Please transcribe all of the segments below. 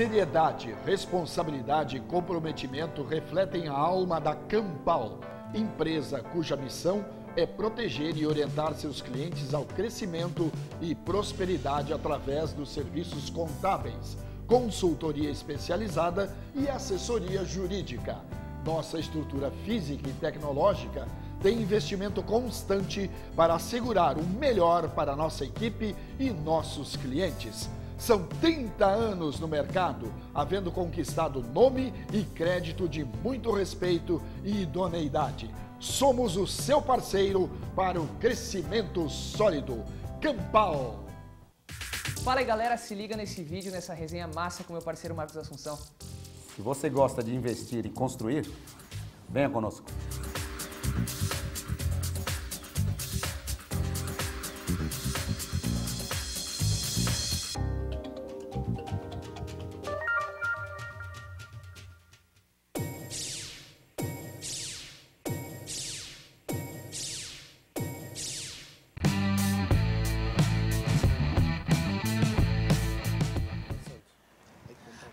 Seriedade, responsabilidade e comprometimento refletem a alma da Campal, empresa cuja missão é proteger e orientar seus clientes ao crescimento e prosperidade através dos serviços contábeis, consultoria especializada e assessoria jurídica. Nossa estrutura física e tecnológica tem investimento constante para assegurar o melhor para nossa equipe e nossos clientes. São 30 anos no mercado, havendo conquistado nome e crédito de muito respeito e idoneidade. Somos o seu parceiro para o crescimento sólido. Campal. Fala aí galera, se liga nesse vídeo, nessa resenha massa com meu parceiro Marcos Assunção. Se você gosta de investir e construir, venha conosco.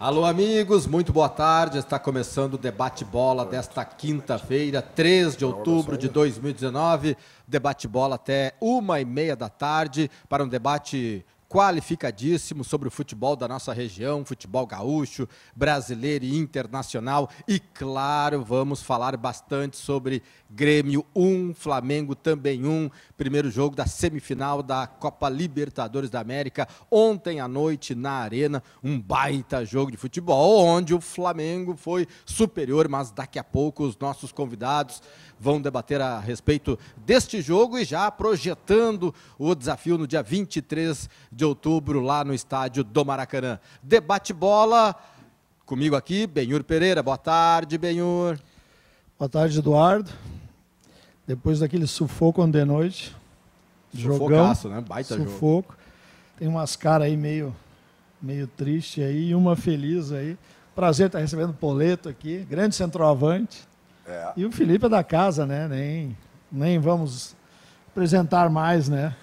Alô, amigos, muito boa tarde. Está começando o debate bola desta quinta-feira, 3 de outubro de 2019. Debate bola até uma e meia da tarde para um debate qualificadíssimo sobre o futebol da nossa região, futebol gaúcho, brasileiro e internacional. E claro, vamos falar bastante sobre Grêmio 1, Flamengo também 1. Primeiro jogo da semifinal da Copa Libertadores da América, ontem à noite na Arena, um baita jogo de futebol, onde o Flamengo foi superior, mas daqui a pouco os nossos convidados vão debater a respeito deste jogo e já projetando o desafio no dia 23 de outubro lá no estádio do Maracanã. Debate bola comigo aqui, Benhur Pereira. Boa tarde, Benhur. Boa tarde, Eduardo. Depois daquele sufoco ontem de noite, jogão, né? Baita sufoco. Jogo. Tem umas caras aí meio, meio triste aí e uma feliz aí. Prazer estar recebendo o Poleto aqui, grande centroavante. É. E o Felipe é da casa, né? Nem, nem vamos apresentar mais, né?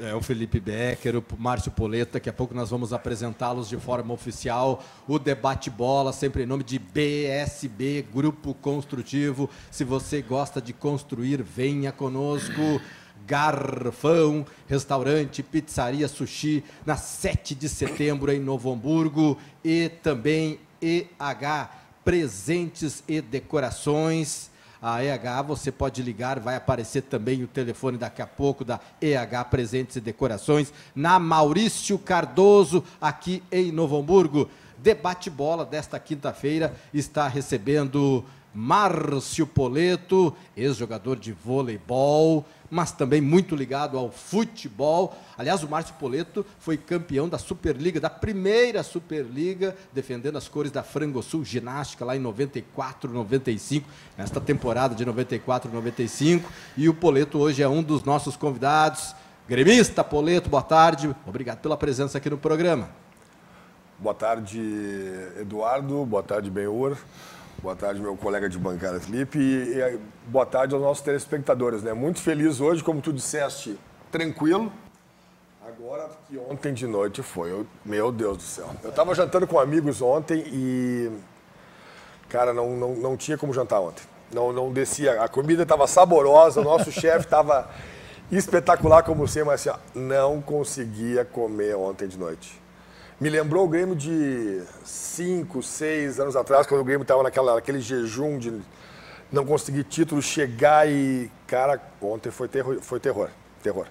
É, o Felipe Becker, o Márcio Poleto, daqui a pouco nós vamos apresentá-los de forma oficial. O Debate Bola, sempre em nome de BSB, Grupo Construtivo. Se você gosta de construir, venha conosco. Garfão, restaurante, pizzaria, sushi, na 7 de setembro em Novo Hamburgo. E também EH presentes e decorações. A EH você pode ligar, vai aparecer também o telefone daqui a pouco da EH Presentes e Decorações, na Maurício Cardoso, aqui em Novo Hamburgo. Debate bola desta quinta-feira está recebendo Márcio Poleto, ex-jogador de voleibol, mas também muito ligado ao futebol. Aliás, o Márcio Poleto foi campeão da Superliga, da primeira Superliga, defendendo as cores da Frango Sul Ginástica lá em 94, 95, nesta temporada de 94, 95. E o Poleto hoje é um dos nossos convidados. Gremista Poleto, boa tarde. Obrigado pela presença aqui no programa. Boa tarde, Eduardo. Boa tarde, Benhur. Boa tarde, meu colega de bancada Felipe. E, boa tarde aos nossos telespectadores. Né? Muito feliz hoje, como tu disseste, tranquilo. Agora que ontem de noite foi. Eu, meu Deus do céu. Eu estava jantando com amigos ontem e. Cara, não, não, não tinha como jantar ontem. Não, não descia. A comida estava saborosa, o nosso chefe estava espetacular como sempre, mas assim, ó, não conseguia comer ontem de noite. Me lembrou o Grêmio de 5, 6 anos atrás, quando o Grêmio estava naquele jejum de não conseguir título, chegar e. Cara, ontem foi terror. Foi terror, terror.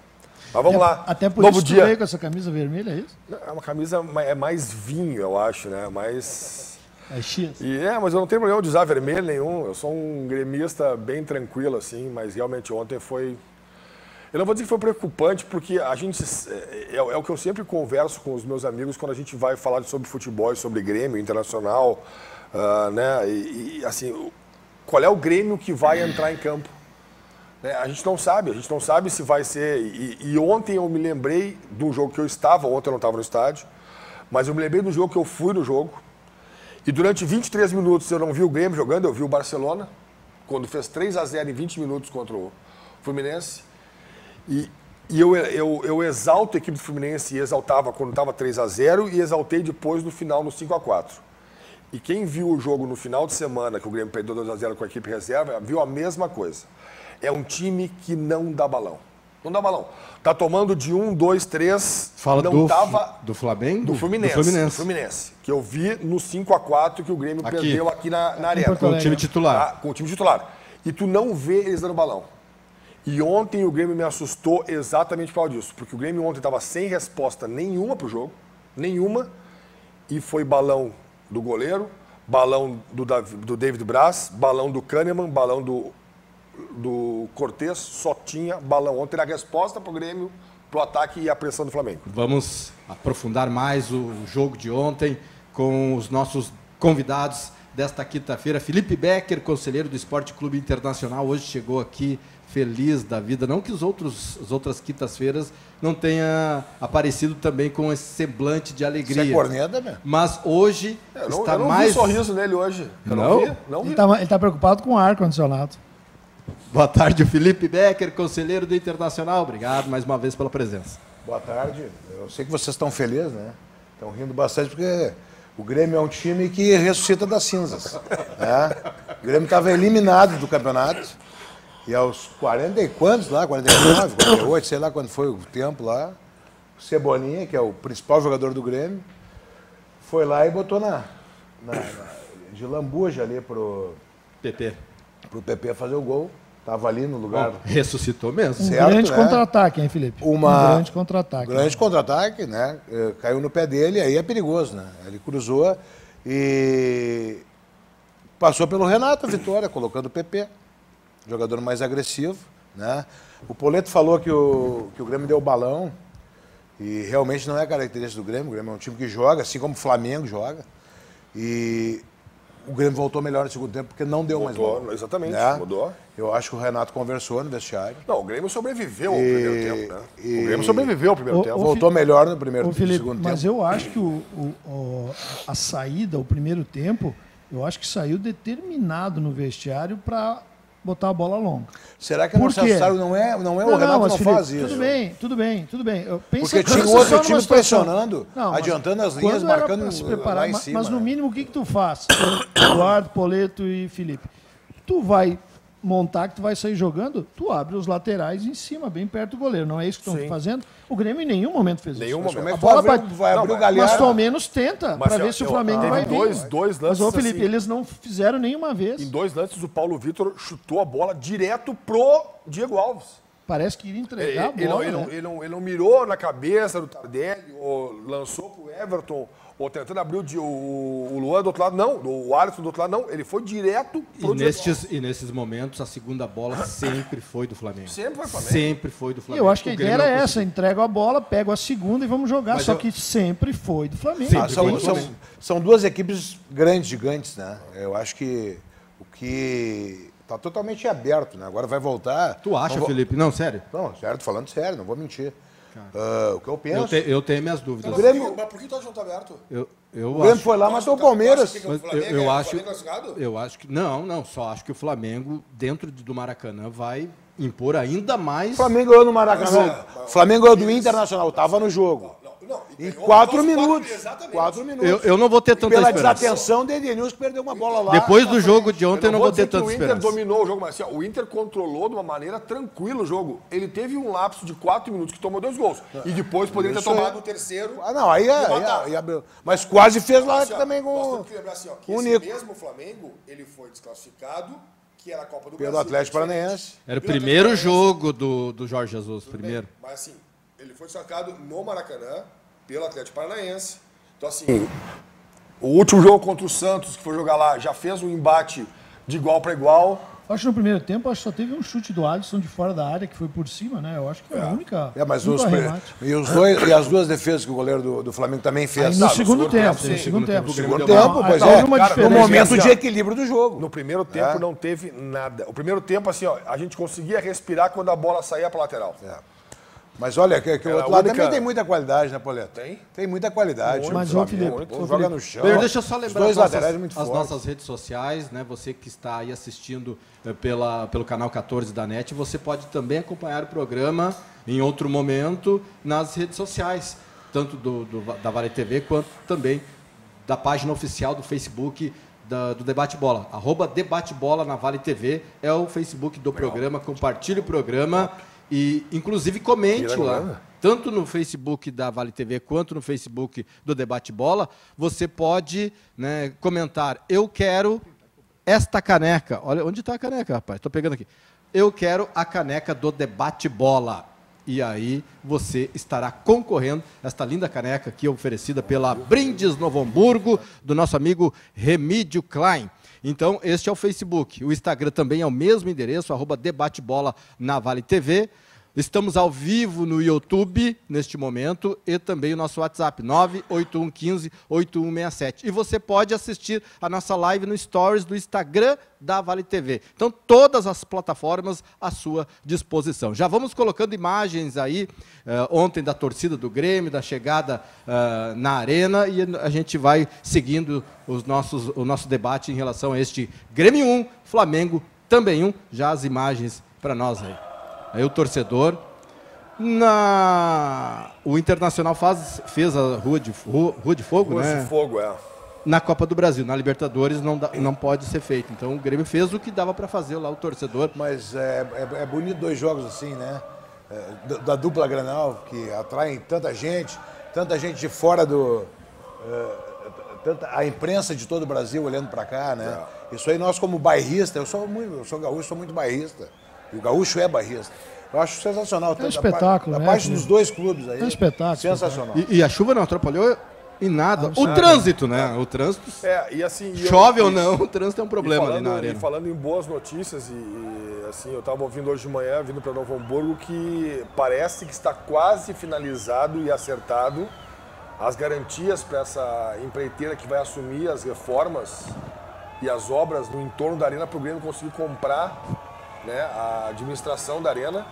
Mas vamos até, lá. Até por Novo isso dia. veio com essa camisa vermelha, é isso? É uma camisa é mais vinho, eu acho, né? Mais. É X. E, é, mas eu não tenho problema de usar vermelho nenhum. Eu sou um gremista bem tranquilo, assim, mas realmente ontem foi eu não vou dizer que foi preocupante, porque a gente. É, é, é, o que eu sempre converso com os meus amigos quando a gente vai falar sobre futebol, sobre Grêmio internacional, uh, né? E, e, assim, qual é o Grêmio que vai entrar em campo? É, a gente não sabe, a gente não sabe se vai ser. E, e ontem eu me lembrei do jogo que eu estava, ontem eu não estava no estádio, mas eu me lembrei do jogo que eu fui no jogo. E durante 23 minutos eu não vi o Grêmio jogando, eu vi o Barcelona, quando fez 3 a 0 em 20 minutos contra o Fluminense. E E eu, eu, eu exalto a equipe do Fluminense e exaltava quando estava 3 a 0 e exaltei depois no final no 5 a 4 E quem viu o jogo no final de semana, que o Grêmio perdeu 2 a 0 com a equipe reserva, viu a mesma coisa. É um time que não dá balão. Não dá balão. Tá tomando de um, dois, três. Fala não do, tava do Flamengo? do Fluminense, Do Fluminense. do Fluminense. Que eu vi no 5 a 4 que o Grêmio Aqui. perdeu aqui na, na arena. Com o time titular. Tá? Com o time titular. E tu não vê eles dando balão. E ontem o Grêmio me assustou exatamente por causa disso. Porque o Grêmio ontem estava sem resposta nenhuma pro jogo. Nenhuma. E foi balão do goleiro, balão do, Davi- do David Braz, balão do Kahneman, balão do, do Cortez. Só tinha balão. Ontem era a resposta pro Grêmio, pro ataque e a pressão do Flamengo. Vamos aprofundar mais o jogo de ontem com os nossos convidados desta quinta-feira. Felipe Becker, conselheiro do Esporte Clube Internacional, hoje chegou aqui feliz da vida. Não que os outros, as outras quintas-feiras não tenha aparecido também com esse semblante de alegria. Você é corneta, meu? Mas hoje Eu não, está eu não mais. vi sorriso nele hoje. Eu não, Não? vi. Não vi. Ele tá, ele tá preocupado com o ar-condicionado. Boa tarde, Felipe Becker, conselheiro do Internacional. Obrigado mais uma vez pela presença. Boa tarde. Eu sei que vocês estão felizes, né? Estão rindo bastante porque o Grêmio é um time que ressuscita das cinzas. né? O Grêmio estava eliminado do campeonato. E aos 40 e quantos lá, 49, 48, sei lá quando foi o tempo lá, o Cebolinha, que é o principal jogador do Grêmio, foi lá e botou na, na- na- de lambuja ali pro, PP. pro PP fazer o gol. Tava ali no lugar. Ressuscitou mesmo. Um Certo, grande né? contra-ataque, hein, Felipe? Uma- Um grande contra-ataque. Grande contra-ataque, né? Eh, Caiu no pé dele, aí é perigoso, né? Ele cruzou e passou pelo Renato a vitória, colocando o PP, jogador mais agressivo, né? O Poleto falou que o, que o Grêmio deu balão e realmente não é característica do Grêmio. O Grêmio é um time que joga, assim como o Flamengo joga. E o Grêmio voltou melhor no segundo tempo porque não deu mais Mudou, bola. exatamente, né? mudou. Eu acho que o Renato conversou no vestiário. Não, o Grêmio sobreviveu ao E- primeiro tempo, né? e- O Grêmio sobreviveu ao primeiro O- tempo. o Voltou melhor no primeiro no Felipe, segundo mas tempo. eu acho que o, o- o- a saída, o primeiro tempo, eu acho que saiu determinado no vestiário para botar a bola longa. Será que o adversário não é, não é o Renato mas, não Felipe, faz isso? Tudo bem, tudo bem, tudo bem. Eu penso Porque tinha outro time pressionando, mas adiantando as linhas, marcando se lá preparar, em ma- cima, Mas no né? mínimo o que, que tu faz? Eduardo, Poleto e Felipe. Tu vai montar que tu vai sair jogando, tu abre os laterais em cima, bem perto do goleiro. Não é isso que estão fazendo? O Grêmio em nenhum momento fez Nenhum isso. momento. A bola vai, vai- abrir- vai Não, abrir o Galhardo? Mas ao menos tenta, para ver se o eu- Flamengo teve vai vir. dois- dois Mas, ô lances Felipe, assim. eles não fizeram nenhuma vez. Em dois lances, o Paulo Vitor chutou a bola direto pro Diego Alves. Parece que iria entregar a ele não, bola, ele, não, né? ele não- ele não mirou na cabeça do Tardelli, ou lançou pro Everton, ou tentando abrir o, o, o Luan do outro lado. Não, o Alisson do outro lado, não. Ele foi direto E pro nestes, e nesses momentos, a segunda bola sempre foi do Flamengo. Sempre foi do Flamengo. Sempre foi do E Flamengo. eu acho que a O ideia era essa, entrego a bola, pego a segunda e vamos jogar. Mas Só eu- que sempre foi do Flamengo. Ah, são, foi do são, Flamengo. são duas equipes grandes, gigantes, né? Eu acho que o que está totalmente aberto, né? Agora vai voltar. Tu acha, não vou- Felipe? Não, sério. Não, sério, tô falando sério, não vou mentir. Ah, o que eu penso. Eu, te- eu tenho minhas dúvidas. O Grêmio, Mas por que acha que tá aberto? Eu, eu o Grêmio acho, foi lá, matou o Palmeiras. mas eu, eu acho, eu acho que não, não. Só acho que o Flamengo dentro de- do Maracanã vai impor ainda mais. O Flamengo ganhou no Maracanã. O Flamengo ganhou do Internacional, tava no jogo. Em quatro minutos. Quatro minutos. Eu, eu não vou ter tanta Pela esperança. desatenção do Edenilson que perdeu uma bola lá. Depois do jogo de ontem, eu não vou ter dizer que tanta o Inter esperança. dominou o jogo, mas assim, ó, o Inter controlou de uma maneira tranquila o jogo. Ele teve um lapso de quatro minutos que tomou dois gols. E depois poderia ter Isso aí. tomado o terceiro. Ah, não, aí, é- aí, matar. aí abriu. Mas quase fez lá Assim, também com, assim, ó, que com o esse Nico. mesmo Flamengo, ele foi desclassificado, que era a Copa do Pelo Brasil. Atlético é. Paranaense. Era o primeiro jogo do, do Jorge Jesus, primeiro. Mas assim, ele foi desclassificado no Maracanã, pelo Atlético Paranaense. Então assim, o último jogo contra o Santos, que foi jogar lá, já fez um embate de igual para igual. Acho que no primeiro tempo acho que só teve um chute do Alisson de fora da área que foi por cima, né? Eu acho que foi a única. É, mas os, e, os dois, e as duas defesas que o goleiro do, do Flamengo também Aí fez. no Tá, segundo segundo tempo, tempo, no sim, segundo tempo. segundo tempo, pois aí é. uma Cara. No momento assim, de equilíbrio do jogo. No primeiro tempo É. não teve nada. O primeiro tempo, assim, ó, a gente conseguia respirar quando a bola saía para lateral. Mas olha, que, que o Era outro lado única- também tem muita qualidade, né, Poleto? Tem. Tem muita qualidade. Mas, o ô, Flamengo, Felipe, o ô, joga Felipe, no chão. Deixa eu só lembrar dois as, nossas, muito as nossas redes sociais, né? Você que está aí assistindo eh, pela, pelo canal 14 da NET, você pode também acompanhar o programa em outro momento nas redes sociais, tanto do, do, da Vale TV quanto também da página oficial do Facebook da, do Debate Bola. Arroba Debate Bola na Vale TV é o Facebook do programa. Compartilhe o programa e, inclusive, comente lá. Tanto no Facebook da Vale TV quanto no Facebook do Debate Bola, você pode né, comentar. Eu quero esta caneca. Olha, onde está a caneca, rapaz? Estou pegando aqui. Eu quero a caneca do Debate Bola. E aí você estará concorrendo a esta linda caneca aqui oferecida pela Brindes Novo Hamburgo, do nosso amigo Remídio Klein. Então, este é o Facebook. O Instagram também é o mesmo endereço, arroba Bola na Vale TV. Estamos ao vivo no YouTube neste momento e também o nosso WhatsApp 98115 8167. E você pode assistir a nossa live no Stories do Instagram da Vale TV. Então, todas as plataformas à sua disposição. Já vamos colocando imagens aí uh, ontem da torcida do Grêmio, da chegada uh, na arena e a gente vai seguindo os nossos, o nosso debate em relação a este Grêmio 1, Flamengo também 1. Já as imagens para nós aí aí o torcedor. Na... O Internacional faz, fez a Rua de, Rua, Rua de Fogo, Rua né? de Fogo, é. Na Copa do Brasil, na Libertadores não, dá, não pode ser feito. Então o Grêmio fez o que dava para fazer lá o torcedor. Mas é, é, é, bonito dois jogos assim, né? É, da, da, dupla Granal, que atraem tanta gente, tanta gente de fora do. É, tanta, a imprensa de todo o Brasil olhando para cá, né? É. Isso aí nós como bairrista, eu sou muito, eu sou gaúcho, sou muito bairrista. E o gaúcho é barrista. Eu acho sensacional. É um espetáculo, da, né? Da parte dos dois clubes aí. É um espetáculo. Sensacional. E, e a chuva não atrapalhou em nada. O trânsito, né? O trânsito. É, e assim. e Chove eu, ou não, o trânsito é um problema falando, ali na arena. E falando em boas notícias, e, e assim, eu estava ouvindo hoje de manhã, vindo para Novo Hamburgo, que parece que está quase finalizado e acertado as garantias para essa empreiteira que vai assumir as reformas e as obras no entorno da arena para o Grêmio conseguir comprar né, a administração da arena.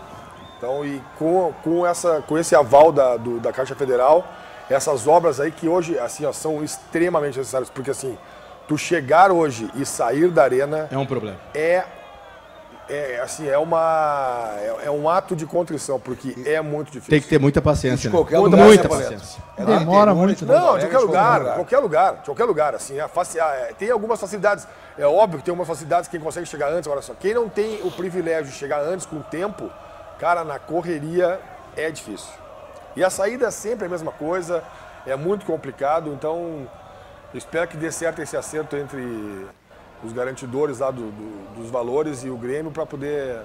Então, e com, com, essa, com esse aval da, do, da Caixa Federal, essas obras aí que hoje assim, ó, são extremamente necessárias, porque assim, tu chegar hoje e sair da arena é um problema. É é assim, é uma é, é, um ato de contrição, porque é muito difícil. Tem que ter muita paciência, de né? qualquer né? lugar, muita paciência. É Demora muito. Não, de qualquer lugar, de qualquer lugar, de qualquer lugar, assim, a faci... tem algumas facilidades. É óbvio que tem algumas facilidades quem consegue chegar antes, agora só quem não tem o privilégio de chegar antes com o tempo, cara, na correria é difícil. E a saída é sempre a mesma coisa, é muito complicado, então espero que dê certo esse acerto entre os garantidores lá do, do, dos valores e o Grêmio para poder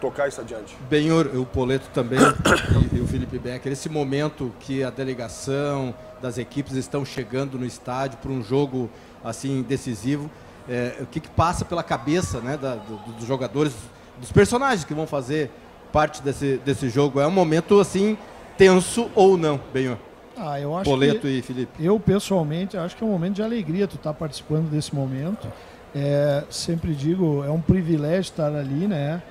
tocar isso adiante. Benhor, o Poleto também e, e, o Felipe Becker, esse momento que a delegação das equipes estão chegando no estádio para um jogo assim decisivo, é, o que, que, passa pela cabeça né, da, do, dos jogadores, dos personagens que vão fazer parte desse, desse jogo? É um momento assim tenso ou não, Benhor? Ah, eu acho Poleto e Felipe. Eu pessoalmente acho que é um momento de alegria tu estar tá participando desse momento. É, sempre digo, é um privilégio estar ali, né?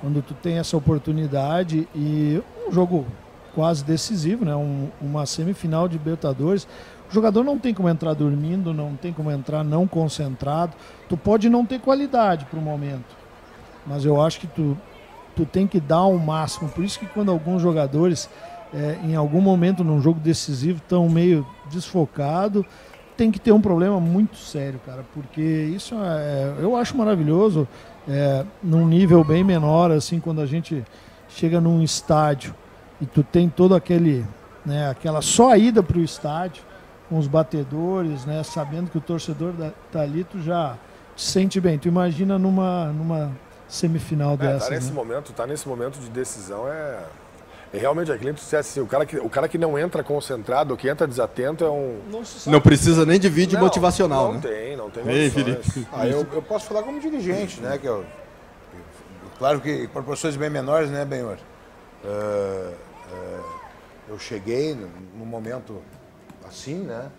Quando tu tem essa oportunidade e um jogo quase decisivo, né? Um, uma semifinal de Libertadores. O jogador não tem como entrar dormindo, não tem como entrar não concentrado. Tu pode não ter qualidade para o momento, mas eu acho que tu, tu tem que dar o um máximo. Por isso que quando alguns jogadores, é, em algum momento num jogo decisivo, estão meio desfocado, tem que ter um problema muito sério, cara, porque isso é, eu acho maravilhoso é, num nível bem menor, assim, quando a gente chega num estádio e tu tem todo aquele, né, aquela só ida para o estádio com os batedores, né, sabendo que o torcedor tá ali, tu já te sente bem. Tu imagina numa, numa semifinal é, dessa. Tá nesse né? momento, tá nesse momento de decisão é realmente, aquilo que assim, o cara que, o cara que não entra concentrado, que entra desatento é um. Não, não precisa nem de vídeo não, motivacional, não né? Tem, não tem. Ei, Felipe. Ah, eu, eu, posso falar como dirigente, né? Que eu, claro que em proporções bem menores, né, Benhor? Uh, uh, eu cheguei num momento assim, né?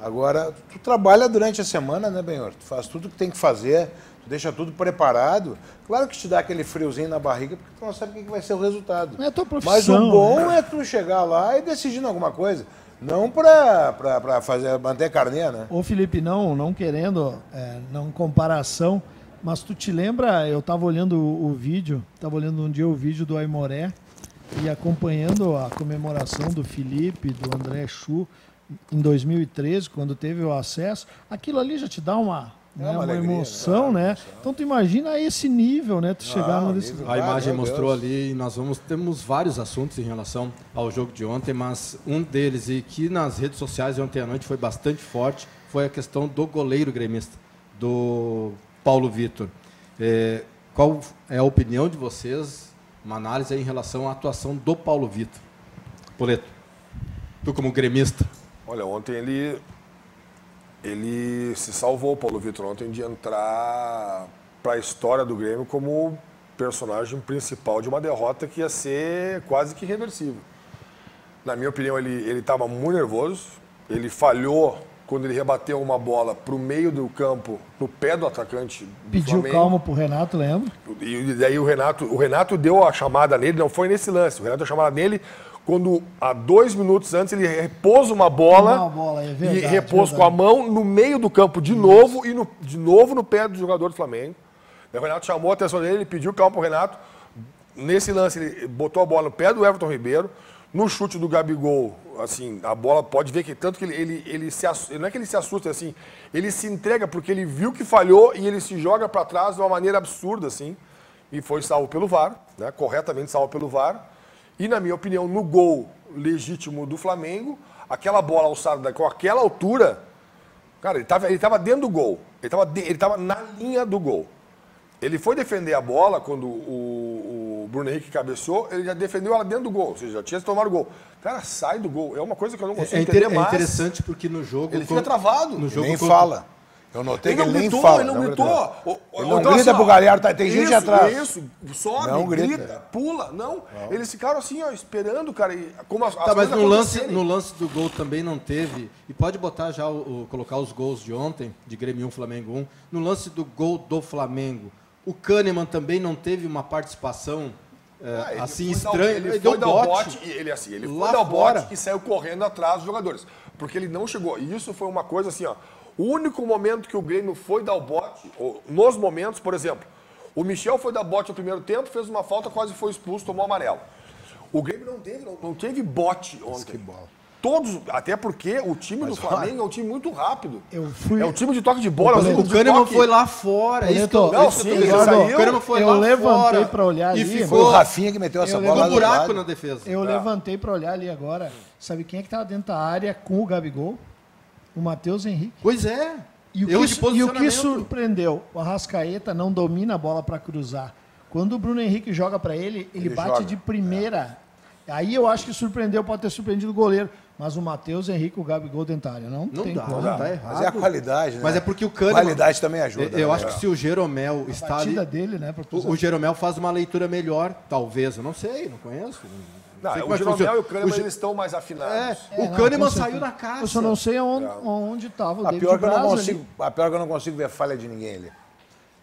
Agora, tu trabalha durante a semana, né, Benhor? Tu faz tudo o que tem que fazer deixa tudo preparado. Claro que te dá aquele friozinho na barriga, porque tu não sabe o que vai ser o resultado. É a tua profissão. Mas o bom né? é tu chegar lá e decidir alguma coisa. Não para fazer manter carnê, né? Ô Felipe, não, não querendo, é, não comparação, mas tu te lembra, eu estava olhando o, o vídeo, estava olhando um dia o vídeo do Aimoré, e acompanhando a comemoração do Felipe, do André Chu, em 2013, quando teve o acesso, aquilo ali já te dá uma, né, uma uma, alegria, emoção, né? né? Então tu imagina esse nível, né? Tu chegar no desse... A Ah, imagem meu mostrou Deus. ali e nós vamos temos vários assuntos em relação ao jogo de ontem, mas um deles e que nas redes sociais ontem à noite foi bastante forte foi a questão do goleiro gremista, do Paulo Vitor. É, qual é a opinião de vocês, uma análise em relação à atuação do Paulo Vitor? Poleto, tu como gremista. Olha, ontem ele ele se salvou, Paulo Vitor, ontem de entrar para a história do Grêmio como personagem principal de uma derrota que ia ser quase que irreversível. Na minha opinião, ele ele estava muito nervoso. Ele falhou quando ele rebateu uma bola para o meio do campo, no pé do atacante. Do Pediu Flamengo. calma pro Renato, lembra? E daí o Renato, o Renato deu a chamada nele, não foi nesse lance. O Renato deu a chamada nele quando, há dois minutos antes, ele repôs uma bola, Uma bola, é verdade, e repôs verdade. com a mão no meio do campo de novo e no- de novo no pé do jogador do Flamengo. O Renato chamou a atenção dele, ele pediu calma pro Renato. Nesse lance, ele botou a bola no pé do Everton Ribeiro. No chute do Gabigol, assim, a bola pode ver que tanto que ele, ele, ele se assusta, não é que ele se assusta, assim, ele se entrega porque ele viu que falhou e ele se joga para trás de uma maneira absurda, assim, e foi salvo pelo VAR, né, corretamente salvo pelo VAR. E, na minha opinião, no gol legítimo do Flamengo, aquela bola alçada com aquela altura, cara, ele estava ele tava dentro do gol, ele estava ele tava na linha do gol. Ele foi defender a bola quando o, o Bruno Henrique cabeceou, ele já defendeu ela dentro do gol, ou seja, já tinha tomado o gol. Cara, sai do gol. É uma coisa que eu não consigo É, entender inter- é mais. interessante porque no jogo Ele fica travado. No jogo nem fala. Eu notei Ele que não ele nem gritou, fala. ele não gritou. Ou- ou- Ele não então grita assim, pro Galhardo, tá- tem gente isso, atrás. Isso, sobe, Não grita, grita. pula. Não. Eles ficaram assim, ó, esperando, cara. E como as, as Tá, mas coisas no lance, no lance do gol também não teve. E pode botar já o, o- colocar os gols de ontem, de Grêmio 1, Flamengo 1. No lance do gol do Flamengo, o Kahneman também não teve uma participação é, Ah, ele assim estranha. Ele, Ele, foi deu dar o bote. bote, e ele assim, ele foi dar o bote e saiu correndo atrás dos jogadores. Porque ele não chegou. E isso foi uma coisa assim, ó. O único momento que o Grêmio foi dar o bote, nos momentos, por exemplo, o Michel foi dar bote no primeiro tempo, fez uma falta, quase foi expulso, tomou amarelo. O Grêmio não teve, não, não teve bote ontem. Todos, até porque o time do Flamengo é um time muito rápido. Eu fui- É um time de toque de bola. é um O de Kahneman foi lá fora. é isso que eu, é não, isso que sim, eu ele saiu. O Kahneman foi Eu lá levantei fora pra olhar e ali. Foi o ficou, Rafinha que meteu essa Eu bola ficou lá um buraco na defesa. Eu levantei pra olhar ali agora. Sabe quem é que tava dentro da área com o Gabigol? O Matheus Henrique. Pois é. E o, que, e o que surpreendeu, o Arrascaeta não domina a bola para cruzar. Quando o Bruno Henrique joga para ele, ele, Ele bate joga. de primeira. Aí eu acho que surpreendeu, pode ter surpreendido o goleiro. Mas o Matheus Henrique, o Gabigol área, não, Não tem dá, como. tá errado. Mas é a qualidade, né? Mas é porque o Kahneman... Qualidade também ajuda. Eu né? acho que se o Jeromel A está ali... batida dele, né? O, o Jeromel faz uma leitura melhor, talvez. Eu não sei, não conheço. Não, sei o é Jeromel e o Kahneman, Ge- eles estão mais afinados. É, É, o não, Kahneman saiu na caça. Eu só não sei aonde, onde estava o A David pior, que eu não consigo, ali. a pior que eu não consigo ver falha de ninguém ali.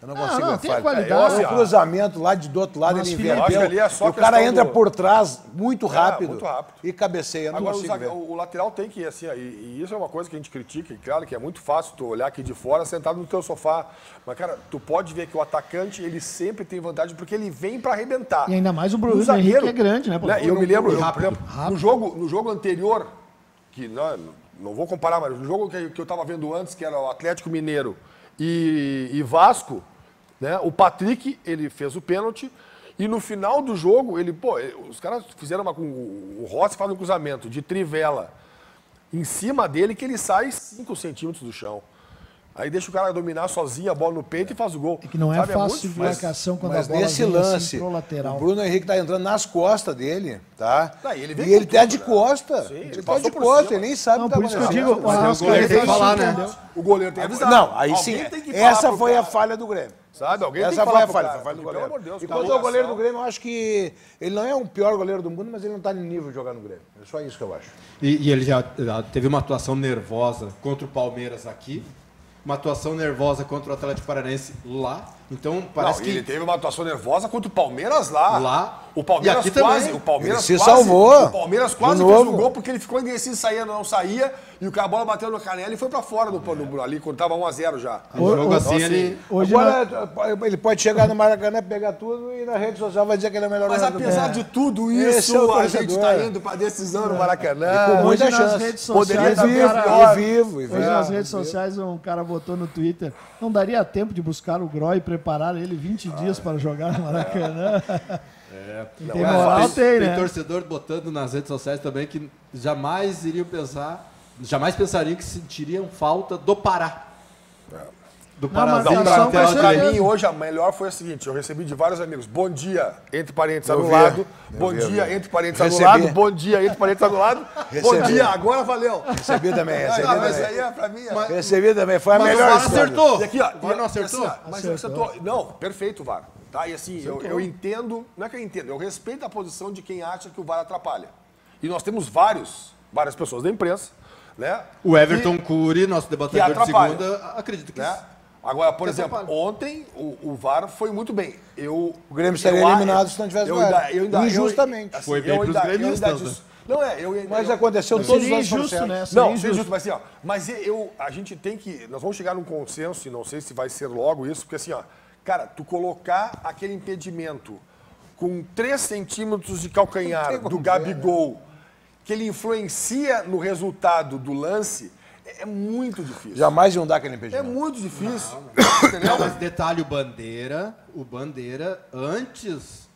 Eu não consigo não, ver tem qualidade. É, o cruzamento lá de do outro lado, Mas, ele inverteu. ali é só e o cara entra do- por trás muito rápido, muito rápido. e cabeceia. Não Agora, o, consigo o- o lateral tem que ir assim, e, e isso é uma coisa que a gente critica, e claro que é muito fácil tu olhar aqui de fora sentado no teu sofá. Mas, cara, tu pode ver que o atacante, ele sempre tem vantagem porque ele vem pra arrebentar. E ainda mais o Bruno O zagueiro- Henrique é grande, né? Né, eu me lembro, eu, Rápido. exemplo, no jogo, no jogo anterior, que não, não vou comparar, mas no jogo que, que eu estava vendo antes, que era o Atlético Mineiro e, e Vasco, né, o Patrick, ele fez o pênalti, e no final do jogo, ele, pô, ele- os caras fizeram uma. O Rossi faz um cruzamento de trivela em cima dele que ele sai 5 centímetros do chão. Aí deixa o cara dominar sozinho a bola no peito e faz o gol. É que não é Sabe, fácil muito de marcação quando Mas a bola nesse vem lance, assim lateral. o Bruno Henrique tá entrando nas costas dele, tá? Tá, e ele e ele tá tudo, de né? costa. Sim, ele ele tá de costa, ele nem sabe Não, o que por tá isso que eu digo, o Mas o Arrascaeta goleiro tem que não falar, né? O goleiro tem que avisar. Não, aí sim. que Essa foi a falha do Grêmio. Sabe? Alguém tem Essa que foi falar a falha, cara, falha do goleiro. Pelo amor de Deus, e quanto ao goleiro do. Grêmio, eu acho que ele não é o pior goleiro do mundo, mas ele não está no nível de jogar no Grêmio. É só isso que eu acho. E, e ele já já teve uma atuação nervosa contra o Palmeiras aqui, uma atuação nervosa contra o Atlético Paranaense lá. Então parece não, que ele teve uma atuação nervosa contra o Palmeiras lá. Lá. O Palmeiras E aqui quase, também. o Palmeiras Ele se quase, salvou. O Palmeiras quase fez um gol porque ele ficou indeciso, saía, não saía. e o cara a bola bateu no canela e foi pra fora do, no, ali, quando tava 1x0 já. O jogo Ô, assim, ele... Hoje Agora, ele pode chegar no Maracanã, pegar tudo e na rede social vai dizer que ele é o melhor Mas apesar de tudo isso, é o a gente tá indo pra decisão no com Maracanã. muita hoje nas chance. redes Poderia sociais, estar o cara-. E vivo, e vivo. Hoje nas redes sociais um cara botou no Twitter, não daria tempo de buscar o Groy e preparar ele 20 dias para jogar no Maracanã. Tem é moral fácil. tem, tem né? torcedor botando nas redes sociais também que jamais iriam pensar, jamais pensariam que sentiriam falta do Pará. Do Não, mas Parazinho a pra mim, hoje, a melhor foi a seguinte: eu recebi de vários amigos. Bom dia, entre parênteses, anulado. Bom vi, dia, entre parênteses, Recebi. anulado. Bom dia, entre parênteses, anulado. Bom dia, agora valeu. Recebi também, recebi Ah, mas também. aí é pra mim. é- Recebi também, foi a Mas o melhor VAR história. acertou. E aqui, ó. O VAR e- não acertou? assim, ó, mas acertou. Não, perfeito, VAR. Tá? E assim, eu, eu entendo, não é que eu entendo, eu respeito a posição de quem acha que o VAR atrapalha. E nós temos vários, várias pessoas da imprensa, né? O Everton Cury, nosso debatedor de segunda, acredito que né? Agora, por Que exemplo, ontem o, o VAR foi muito bem. Eu, O Grêmio estaria eu- eliminado se não tivesse eu VAR. ainda- eu ainda- eu- Injustamente. assim, Foi bem ainda- eu gremistas, né? Não é, eu Mas eu- aconteceu todos os anos injusto, né? Seria Não, injusto. justo, mas assim, ó. Mas eu, a gente tem que. Nós vamos chegar num consenso, e não sei se vai ser logo isso, porque assim, ó, cara, tu colocar aquele impedimento com 3 centímetros de calcanhar do Gabigol, que ele influencia no resultado do lance, é, é muito difícil. Jamais iam dar aquele É impedimento. muito difícil. Não, Entendeu? mas detalhe, o Bandeira, o Bandeira, antes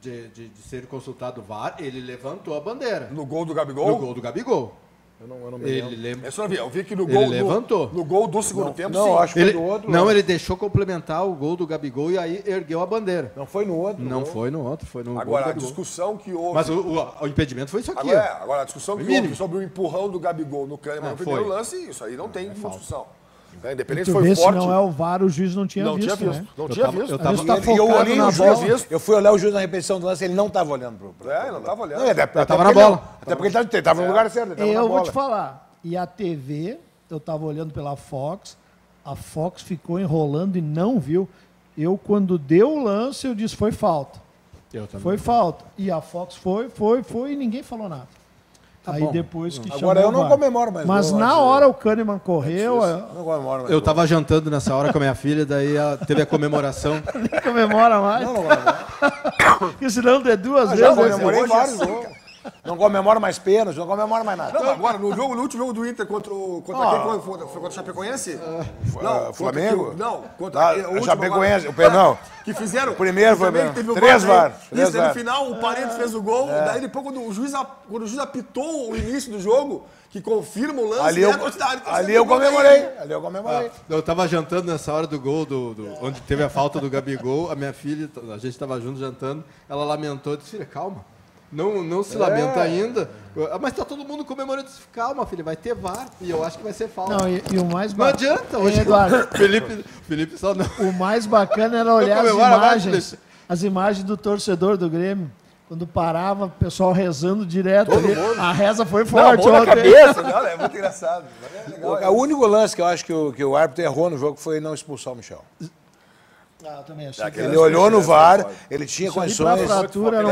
de, de- de ser consultado o VAR, ele levantou a bandeira. No gol do Gabigol. No gol do Gabigol. Eu não, eu não me Ele lembro. lembra. É só ver, eu vi que no Ele gol. levantou. No, no gol do segundo tempo, Não, sim. acho que Ele, foi no outro. não, né? ele deixou complementar o gol do Gabigol e aí ergueu a bandeira. Não foi no outro. Não gol. foi no outro, foi no gol Agora, a Gabigol. discussão que houve. Mas o, o- o impedimento foi isso aqui. Agora, é, agora a discussão que Mínimo. houve sobre o empurrão do Gabigol no Kahneman Ah, no primeiro foi. lance, isso aí não tem discussão. Né? Independente foi vê se forte. não é o VAR, o juiz não tinha não visto, tinha visto. né? Não Eu tinha tava- visto. eu A tava- gente tá E eu olhei na o juiz, eu fui olhar o juiz na repetição do lance, ele não estava olhando pro. pro- É, não estava olhando. Não, até, até tava porque na ele bola. não- Até porque ele estava no lugar certo. Ele tava na Eu vou bola. te falar. E a TV, eu estava olhando pela Fox, a Fox ficou enrolando e não viu. Eu, quando deu o lance, eu disse, foi falta. Eu também. Foi falta. E a Fox foi, foi, foi e ninguém falou nada. Aí bom. depois que Agora chamou eu não comemoro mais Mas gol, na hora o Kahneman correu, Eu não comemoro mais Eu gol. tava jantando nessa hora com a minha filha, daí ela teve a comemoração. nem comemora mais. Não, não comemoro. Porque senão de duas Eu já vezes. comemorei é vários gols. Não comemoro mais pênalti, não comemoro mais nada. Não, agora, no, jogo, no último jogo do Inter contra o. Contra Ah. quem foi? Foi contra o Chapecoense? não, contra Flamengo? que- não, contra Ah, o Chapecoense, agora. o Pernão. Que fizeram. O primeiro foi mesmo. teve o Três VAR, né? três Isso, aí no final o Paredes fez o gol. Daí depois, quando o, juiz, quando o juiz apitou o início do jogo, que confirma o lance, Ali né, eu, a quantidade- ali eu comemorei. Ali eu comemorei. Eu tava jantando nessa hora do gol, do, do- onde teve a falta do Gabigol. A minha filha, a gente tava junto jantando, ela lamentou. Eu disse, calma. Não, não se lamenta ainda. Eu, Mas tá todo mundo comemorando. Disse, calma, filha, vai ter VAR. E eu acho que vai ser falta. Não, e, e o mais Não adianta. Hoje, Eduardo, Felipe, Felipe só não. o mais bacana era olhar as mais, imagens, as imagens do torcedor do Grêmio. Quando parava, o pessoal rezando direto. A reza foi Não, forte mão na cabeça, não, é muito engraçado. É legal, O, o único lance que eu acho que o, que o árbitro errou no jogo foi não expulsar o Michel. Ah, também achei. Ele olhou no VAR, ele tinha Isso condições. pra fratura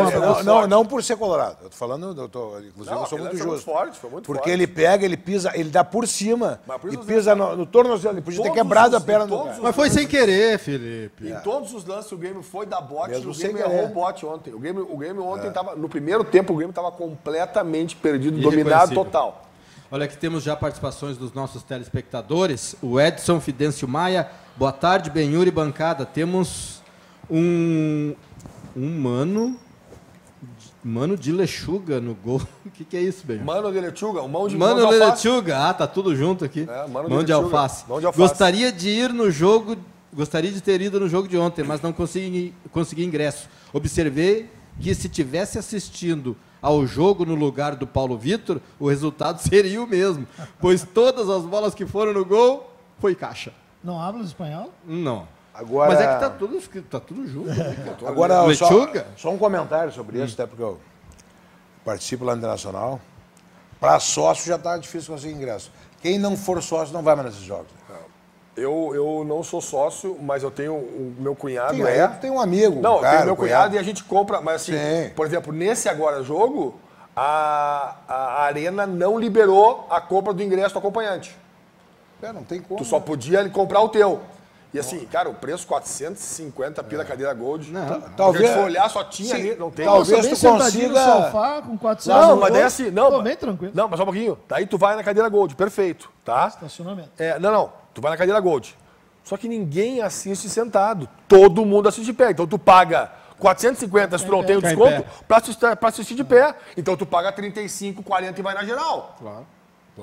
Não, não, por ser colorado. Eu tô falando, eu tô, inclusive, Não, eu sou muito foi muito justo. forte, foi muito porque forte. ele pega, ele pisa, ele dá por cima por e pisa no, no tornozelo. Ele podia ter quebrado a os- perna do cara. Mas foi sem querer, Felipe. Em todos os lances o Grêmio foi da bote Mesmo o Grêmio querer. errou o bote ontem. O Grêmio, o Grêmio ontem tava. No primeiro tempo o Grêmio estava completamente perdido, dominado total. Olha, aqui temos já participações dos nossos telespectadores. O Edson Fidêncio Maia. Boa tarde, Benhur e bancada. Temos um, um mano. Mano de lechuga no gol. O que, que é isso, Benhur? Mano de Lechuga, um mão de Mano mão de de lechuga. Ah, tá tudo junto aqui. É, mano de mão de lechuga. alface. Mão de alface. Gostaria de ir no jogo. Gostaria de ter ido no jogo de ontem, mas não consegui, consegui ingresso. Observei que se tivesse assistindo ao jogo no lugar do Paulo Vitor, o resultado seria o mesmo, pois todas as bolas que foram no gol foi caixa. Não habla espanhol? Não. Agora, Mas é que tá tudo escrito, tá tudo junto. né, agora só, só um comentário sobre isso, até porque eu participo lá no Internacional. Para sócio já tá difícil conseguir ingresso. Quem não for sócio não vai mais nesses jogos. Eu, eu não sou sócio, mas eu tenho o meu cunhado. Tem, é. tem um amigo. Não, cara, tem meu um cunhado e a gente compra, mas assim, Sim. por exemplo, nesse agora jogo, a, a Arena não liberou a compra do ingresso do acompanhante. É, não tem como. Tu só podia comprar o teu. E assim, cara, o preço 450 pila cadeira Gold. Não, talvez- talvez. Se for olhar, só tinha ali, não tem. talvez- tu consiga- sofá, com 400 Não, mas daí assim, não. Tô bem tranquilo. Não, mas só um pouquinho. Daí tu vai na cadeira Gold, perfeito, tá? Estacionamento. É, não, não. Tu vai na cadeira Gold. Só que ninguém assiste sentado. Todo mundo assiste de pé. Então tu paga 450 se tu não tem o desconto pé. pra assistir, pra assistir de pé. Então tu paga 35, 40 e vai na geral.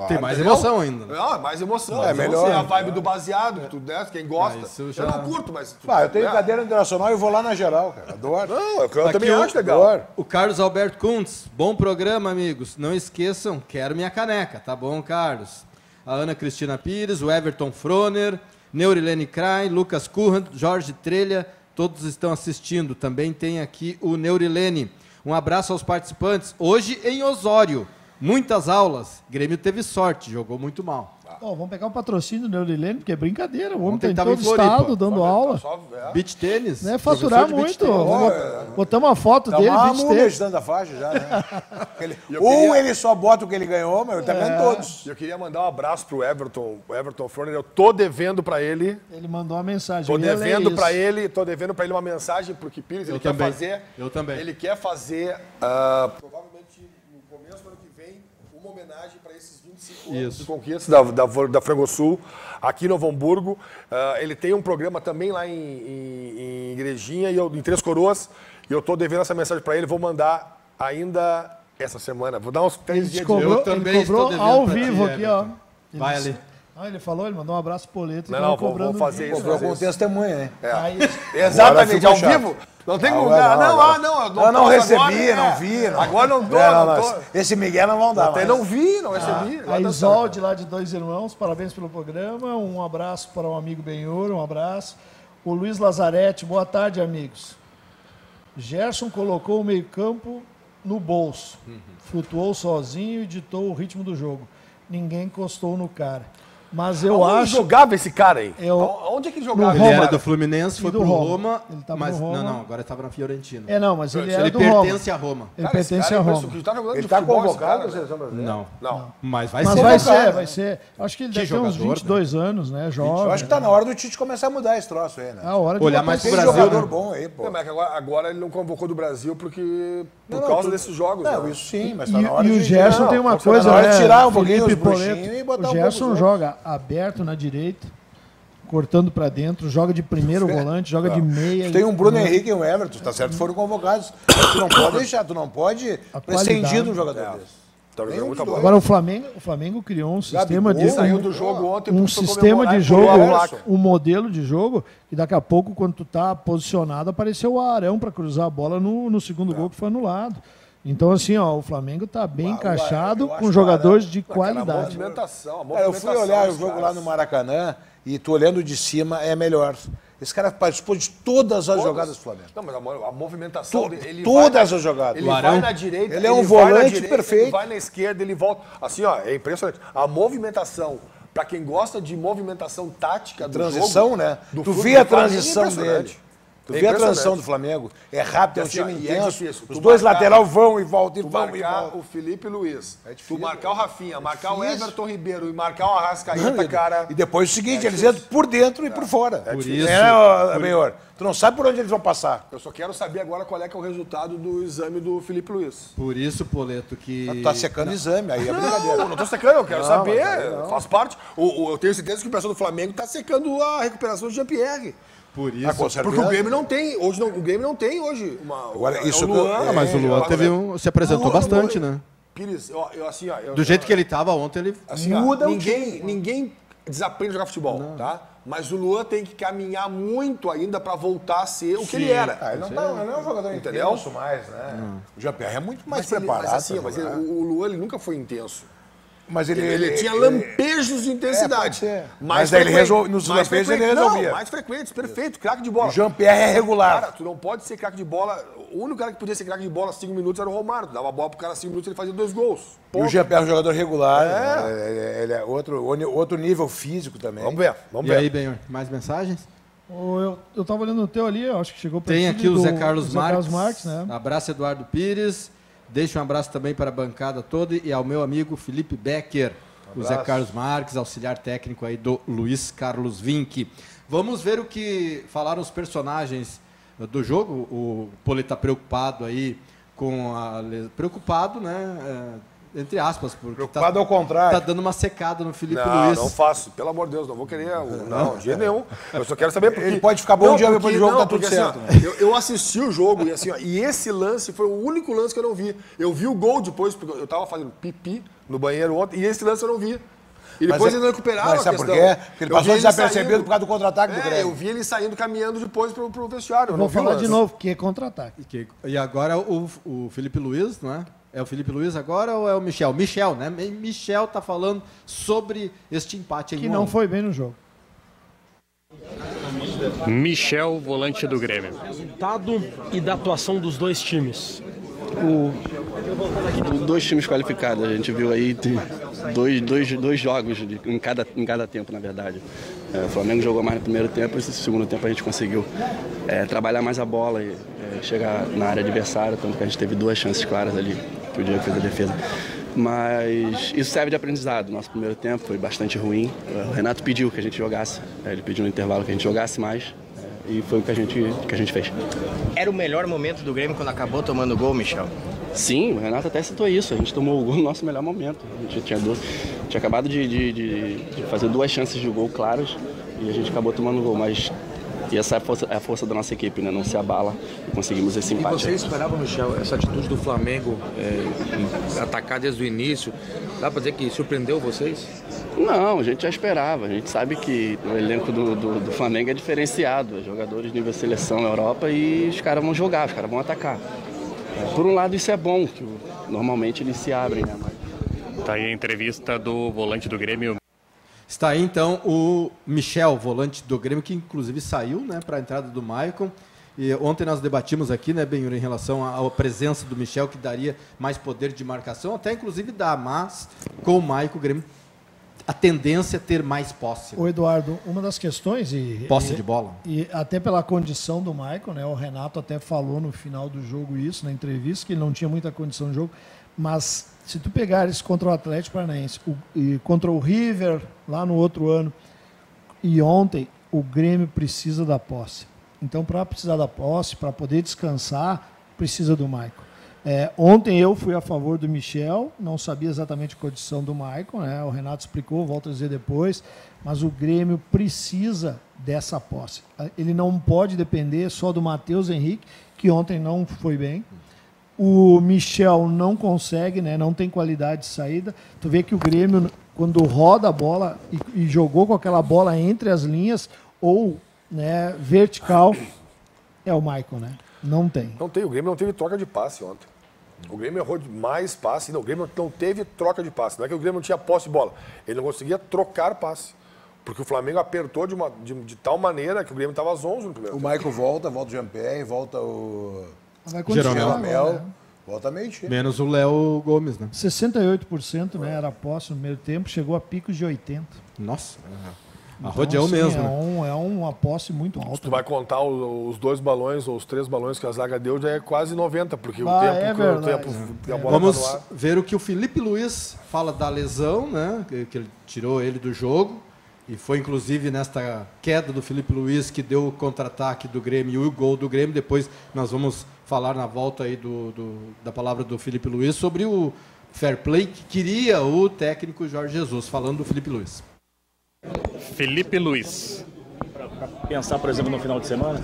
Tem mais Entendeu? emoção ainda. né? Não, é mais emoção. É é melhor, melhor. a né? vibe do baseado, que tu desce, quem gosta. Ah, já- Eu não curto, mas... Ah, eu tenho né? cadeira internacional e vou lá na geral, cara. Adoro. Não, eu, eu Aqui também o- acho legal. Adoro. O Carlos Alberto Kuntz, bom programa, amigos. Não esqueçam, quero minha caneca, tá bom, Carlos? A Ana Cristina Pires, o Everton Froner, Neurilene Krain, Lucas Curran, Jorge Trelha, todos estão assistindo. Também tem aqui o Neurilene. Um abraço aos participantes. Hoje em Osório, muitas aulas. Grêmio teve sorte, jogou muito mal. Ó, vamos pegar o patrocínio do Neurilene, porque é brincadeira. O homem Ontem tá em todo Floripa. estado dando aula. Só, é. Beach tênis. Né, faturar professor de beach muito. tênis. Bot- Botamos uma foto Tá dele, uma beach mulher tênis. dentro da faixa já, né? Eu Um queria- ele só bota o que ele ganhou, mas ele tá ganhando todos. Eu queria mandar um abraço pro Everton, o Everton Froner. Eu tô devendo pra ele Ele mandou uma mensagem. Tô eu ia ler devendo isso. pra ele, tô devendo para ele uma mensagem porque Pires ele Eu quer também. fazer. Eu também. Ele quer fazer ah, provavelmente no começo do ano que vem uma homenagem para esses 25 anos Isso. de conquistas da da, da Frangosul aqui no Novo Hamburgo. Ah, ele tem um programa também lá em, em, em Igrejinha e eu, em Três Coroas. E eu tô devendo essa mensagem para ele, vou mandar ainda essa semana. Vou dar uns três Ele dias cobrou, Eu também ele cobrou estou ao ti, vivo aqui, ó. Vai ali. Ah, ele falou, ele mandou um abraço pro Poleto. e Não, não, vou- cobrando vou fazer isso. Cobrou com testemunha, hein? Aí, Exatamente, ao chato. vivo. Não tem como. Agora Não, não, ah, não, eu Não, recebi, agora, não vi. Não. Agora não dou, É, não, não, tô. mas Esse Miguel não vão dar. Até mas- não vi, não recebi. a Vai dar Isolde lá de Dois Irmãos, parabéns pelo programa. Um abraço para o amigo Benhur, um abraço. O Luiz Lazarete, boa tarde, amigos. Gerson colocou o meio-campo no bolso. Flutuou sozinho e ditou o ritmo do jogo. Ninguém encostou no cara. Mas eu Onde acho. jogava esse cara aí? Eu- Onde é que ele jogava? No Ele Roma. era do Fluminense, foi do pro Roma. Roma, Ele tava mas no Roma. não, não, agora estava na Fiorentina. É, não, mas ele era ele do Roma. pertence a Roma. Ele Cara, pertence cara a é Roma. Ele tá jogando Ele de tá futebol, convocado né? seleção brasileira? Não. Não. Mas vai Mas ser. vai convocado. ser, vai ser. Acho que ele Que deve ter uns jogador, 22 anos, né? Jovem. Eu acho que tá na hora do Tite começar a mudar esse troço aí, né? É a hora de Olhar mais pro Tem Brasil, jogador né? bom aí, pô. Não, mas é que agora, ele não convocou do Brasil porque por causa desses jogos. Não, né? isso sim, mas tá na hora e o. Gerson tem uma tá na coisa, né? tirar um pouquinho os e botar o Gerson joga aberto na direita, cortando para dentro, joga de primeiro volante, joga de meia. Tem um Bruno Henrique e um Everton, tá certo? Foram convocados. Tu não pode deixar, tu não pode prescindir de um jogador desse. Tá bola. Agora o Flamengo, o Flamengo criou um sistema de Gabigol Saiu um, do jogo ontem um sistema de e jogo, um modelo de jogo e daqui a pouco quando tu tá posicionado apareceu o Arão para cruzar a bola no, no segundo gol que foi anulado. Então assim, ó, o Flamengo tá bem encaixado eu com jogadores de Cara, a qualidade. movimentação, a Cara, eu movimentação fui olhar o jogo lá no Maracanã e tu olhando de cima é melhor. Esse cara participou de todas as Todas. jogadas do Flamengo. Não, mas a, a movimentação dele, ele todas vai as jogadas. Ele O vai na direita, ele é um na volante direita, perfeito. Ele vai na esquerda, ele volta. Assim, ó, é impressionante. A movimentação, pra quem gosta de movimentação tática do Transição, jogo, né? do Tu futebol vê a é transição dele. Tu É vê a impressionante. transição do Flamengo. É rápido, é um assim, time é intenso. difícil. Os Tu dois marcar- lateral vão e voltam e Tu vão e marcar voltam. o Felipe Luiz, É difícil. tu marcar o Rafinha, marcar o. Everton Ribeiro e marcar o Arrascaeta, cara. E depois o seguinte, eles entram por dentro e por fora. Por difícil. isso- É, ó, melhor. Tu não sabe por onde eles vão passar. Eu só quero saber agora qual é que é o resultado do exame do Felipe Luiz. Por isso, Poleto, que. Tá secando exame, aí é brincadeira. Não, não tô secando, eu quero Não, saber, não. faz parte. O, o- eu tenho certeza que o pessoal do Flamengo tá secando a recuperação do Jean-Pierre. Por isso. Ah, certeza. Porque o Grêmio não tem, hoje não, o Grêmio não tem hoje uma... Agora, é isso o Luan, Ah, mas o Luan agora- teve um- se apresentou Luan- bastante, Luan- né? Pires, eu, eu, assim, ó, eu- Do jeito que ele tava ontem, ele. assim, ó, muda o ninguém, ninguém desaprende a jogar futebol, tá? Mas o Luan tem que caminhar muito ainda pra voltar a ser o que ele era. Ah, ele não, tá, ele não é um jogador Entendeu? intenso mais, né? O Jean-Pierre é muito mais Mas, ele, preparado. mas assim, mas ele- o Luan ele nunca foi intenso. Mas ele, Ele, tinha ele- lampejos de É, intensidade. Mais Mas daí ele frequente- resol- nos mais lampejos ele resolvia. Não, mais frequentes, perfeito, craque de bola. O Jean-Pierre é regular. Cara, tu não pode ser craque de bola. O único cara que podia ser craque de bola 5 minutos era o Romário. Dava a bola pro cara 5 minutos ele fazia dois gols. E o Ponto. Jean-Pierre é um jogador regular. né? Ele, ele é outro, outro nível físico também. Vamos ver, vamos E ver. aí, Benhor, mais mensagens? Eu, eu tava olhando o teu ali, eu acho que chegou pra Tem aqui o do- Zé Carlos Zé Marques. Marques, né? Abraço, Eduardo Pires. Deixo um abraço também para a bancada toda e ao meu amigo Felipe Becker, o Zé Carlos Marques, auxiliar técnico aí do Luiz Carlos Vinck. Vamos ver o que falaram os personagens do jogo. O Poli está preocupado aí com a. Preocupado, né? É, entre aspas, porque Preocupado tá, ao contrário. Tá dando uma secada no Felipe não, Luiz. Não, faço. Pelo amor de Deus, não vou querer. Não, de jeito nenhum. Eu só quero saber porque. Ele pode ficar bom não, dia depois do jogo, não, tá tudo porque, certo. Assim, eu, eu, assisti o jogo e assim, ó, e esse lance foi o único lance que eu não vi. Eu vi o gol depois, porque eu tava fazendo pipi no banheiro ontem, e esse lance eu não vi. E depois mas, ele não recuperaram mas sabe por quê? Porque ele passou desapercebido por causa do contra-ataque é, do Grêmio. eu vi ele saindo caminhando depois pro, pro vestiário. Eu Vou não falar de novo, que é contra-ataque. E agora o, o Felipe Luiz, não é? É o Felipe Luiz agora ou é o Michel? Michel, né? Michel tá falando sobre este empate Que não foi bem no jogo. Michel, volante do Grêmio. Resultado e da atuação dos dois times. O, dois times qualificados, a gente viu aí dois, dois, dois jogos em cada, em cada tempo, na verdade. É, o Flamengo jogou mais no primeiro tempo, e no segundo tempo a gente conseguiu é, trabalhar mais a bola e é, chegar na área adversária, tanto que a gente teve duas chances claras ali que o Diego fez a defesa. Mas isso serve de aprendizado. Nosso primeiro tempo foi bastante ruim. O Renato pediu que a gente jogasse, ele pediu no intervalo que a gente jogasse mais. E foi o que a gente, que a gente fez. Era o melhor momento do Grêmio quando acabou tomando gol, Michel? Sim, o Renato até citou isso. A gente tomou o gol no nosso melhor momento. A gente tinha, tinha acabado de, de, de, de fazer duas chances de gol claras e a gente acabou tomando o gol. Mas e essa é a força, é a força da nossa equipe, né? Não se abala e conseguimos esse empate. E você esperava, Michel, essa atitude do Flamengo é, atacar desde o início? Dá para dizer que surpreendeu vocês? Não, a gente já esperava. A gente sabe que o elenco do, do, do Flamengo é diferenciado. É jogadores de nível seleção Europa e os caras vão jogar, os caras vão atacar. Por um lado isso é bom, que normalmente eles se abrem, né? Tá aí a entrevista do volante do Grêmio, Está aí então o Michel, volante do Grêmio, que inclusive saiu né, para a entrada do Maicon. E ontem nós debatimos aqui, né, Benhur, em relação à presença do Michel, que daria mais poder de marcação, até inclusive dá, mas com o Maicon, o Grêmio, a tendência é ter mais posse. O Eduardo, uma das questões e posse e, de bola. E até pela condição do Maicon, né, o Renato até falou no final do jogo isso na entrevista que ele não tinha muita condição de jogo, mas se tu pegares contra o Atlético Paranaense o, e contra o River lá no outro ano e ontem, o Grêmio precisa da posse. Então, para precisar da posse, para poder descansar, precisa do Maicon. É, ontem eu fui a favor do Michel, não sabia exatamente a condição do Maicon, né? o Renato explicou, volto a dizer depois, mas o Grêmio precisa dessa posse. Ele não pode depender só do Matheus Henrique, que ontem não foi bem. O Michel não consegue, né? não tem qualidade de saída. Tu vê que o Grêmio, quando roda a bola e, e jogou com aquela bola entre as linhas ou né, vertical, é o Maicon, né? Não tem. Não tem. O Grêmio não teve troca de passe ontem. O Grêmio errou mais passe. Não, o Grêmio não teve troca de passe. Não é que o Grêmio não tinha posse de bola. Ele não conseguia trocar passe. Porque o Flamengo apertou de, uma, de, de tal maneira que o Grêmio estava às 11 no primeiro O Maicon volta, volta o Jean-Pierre, volta o... Vai Jeromel. Né? Volta a mentir. Menos o Léo Gomes, né? 68% né, era posse no meio tempo, chegou a picos de 80%. Nossa, então, arrodeou assim, mesmo. É, né? um, é uma posse muito alta. Se tu vai contar os dois balões ou os três balões que a zaga deu, já é quase 90, porque Ah, o tempo, é que verdade. o tempo É. a bola Vamos tá ar. ver o que o Felipe Luiz fala da lesão, né? Que, que ele tirou ele do jogo. E foi inclusive nesta queda do Felipe Luiz que deu o contra-ataque do Grêmio e o gol do Grêmio. Depois nós vamos falar na volta aí do, do- da palavra do Felipe Luiz sobre o fair play que queria o técnico Jorge Jesus, falando do Felipe Luiz. Felipe Luiz. Pensar, por exemplo, no final de semana?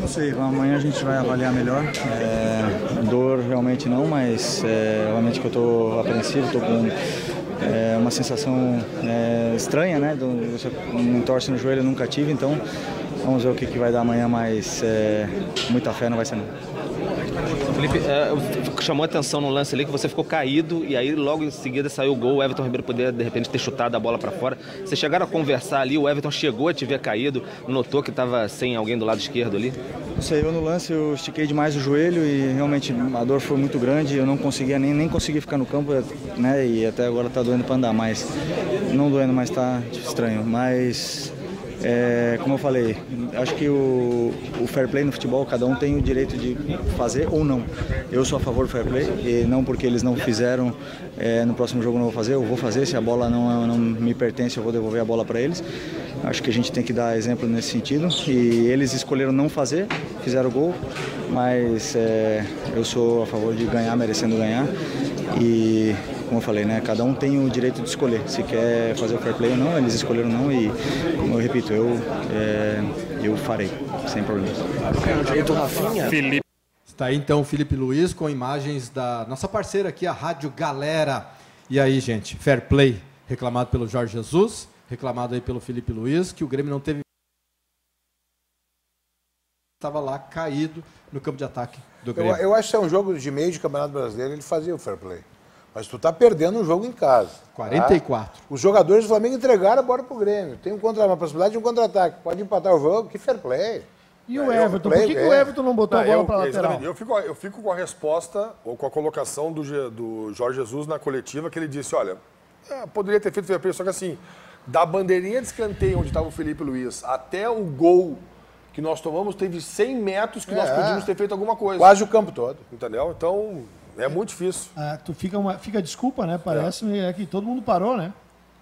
Não sei, amanhã a gente vai avaliar melhor. É, dor realmente não, mas é, obviamente que eu estou apreensivo, estou com é, uma sensação é, estranha, né? Você não torce no joelho, eu nunca tive, então vamos ver o que, que vai dar amanhã, mas é, muita fé não vai ser não. Felipe, é, chamou atenção no lance ali que você ficou caído e aí logo em seguida saiu o gol. O Everton Ribeiro poderia de repente ter chutado a bola para fora. Vocês chegaram a conversar ali, o Everton chegou a te ver caído, notou que estava sem alguém do lado esquerdo ali? Sei, eu no lance eu estiquei demais o joelho e realmente a dor foi muito grande, eu não conseguia nem, nem ficar no campo, né? E até agora tá doendo para andar, mas não doendo, mas tá estranho. Mas é, como eu falei, acho que o, o fair play no futebol, cada um tem o direito de fazer ou não. Eu sou a favor do fair play e não porque eles não fizeram, é, no próximo jogo não vou fazer, eu vou fazer. Se a bola não, não me pertence, eu vou devolver a bola para eles. Acho que a gente tem que dar exemplo nesse sentido. E eles escolheram não fazer, fizeram o gol, mas é, eu sou a favor de ganhar, merecendo ganhar. E como eu falei, né, cada um tem o direito de escolher se quer fazer o fair play ou não. Eles escolheram não e, como eu repito, eu, é, eu farei, sem problemas. Felipe. Está aí então o Felipe Luiz com imagens da nossa parceira aqui, a Rádio Galera. E aí, gente, fair play reclamado pelo Jorge Jesus, reclamado aí pelo Felipe Luiz, que o Grêmio não teve estava lá caído no campo de ataque do Eu, Grêmio. eu acho que é um jogo de meio de Campeonato Brasileiro, ele fazia o fair play. Mas tu tá perdendo um jogo em casa. tá? 44. Os jogadores do Flamengo entregaram a bola pro Grêmio. Tem um contra, uma possibilidade de um contra-ataque. Pode empatar o jogo, que fair play. E o É, Everton? play, Por que, que é. o Everton não botou a bola para lateral? Eu fico, eu fico com a resposta, ou com a colocação do, do Jorge Jesus na coletiva, que ele disse, olha, é, poderia ter feito fair play, só que assim, da bandeirinha de escanteio onde estava o Felipe Luiz até o gol que nós tomamos, teve 100 metros que nós É. podíamos ter feito alguma coisa. Quase o campo todo. Entendeu? Então, é muito difícil. Ah, tu fica, uma, fica desculpa, né? Parece é. que todo mundo parou, né?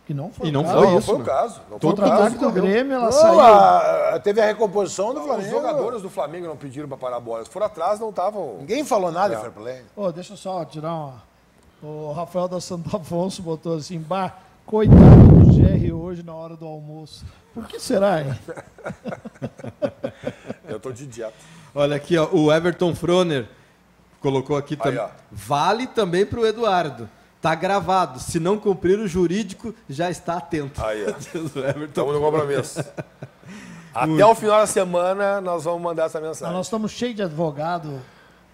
Que não foi E não foi Não, isso, foi o né? caso. Não foi o caso. do Grêmio, ela Não, saiu. a- teve a recomposição do Os Flamengo. jogadores do Flamengo não pediram para parar a bola. Foram atrás, não estavam... Ninguém falou nada É. de fair play. Ô, deixa eu só tirar uma. O Rafael da Santo Afonso botou assim, bah, coitado do Jerry hoje na hora do almoço. Por que será, hein? Eu tô de dieta. Olha aqui, ó, o Everton Froner colocou aqui Aí, também. ó. Vale também para o Eduardo. Tá gravado. Se não cumprir o jurídico, já está atento. Aí, ó. Diz o Everton. Estamos no compromisso. Até o final da semana, nós vamos mandar essa Ah, mensagem. nós estamos cheios de advogado.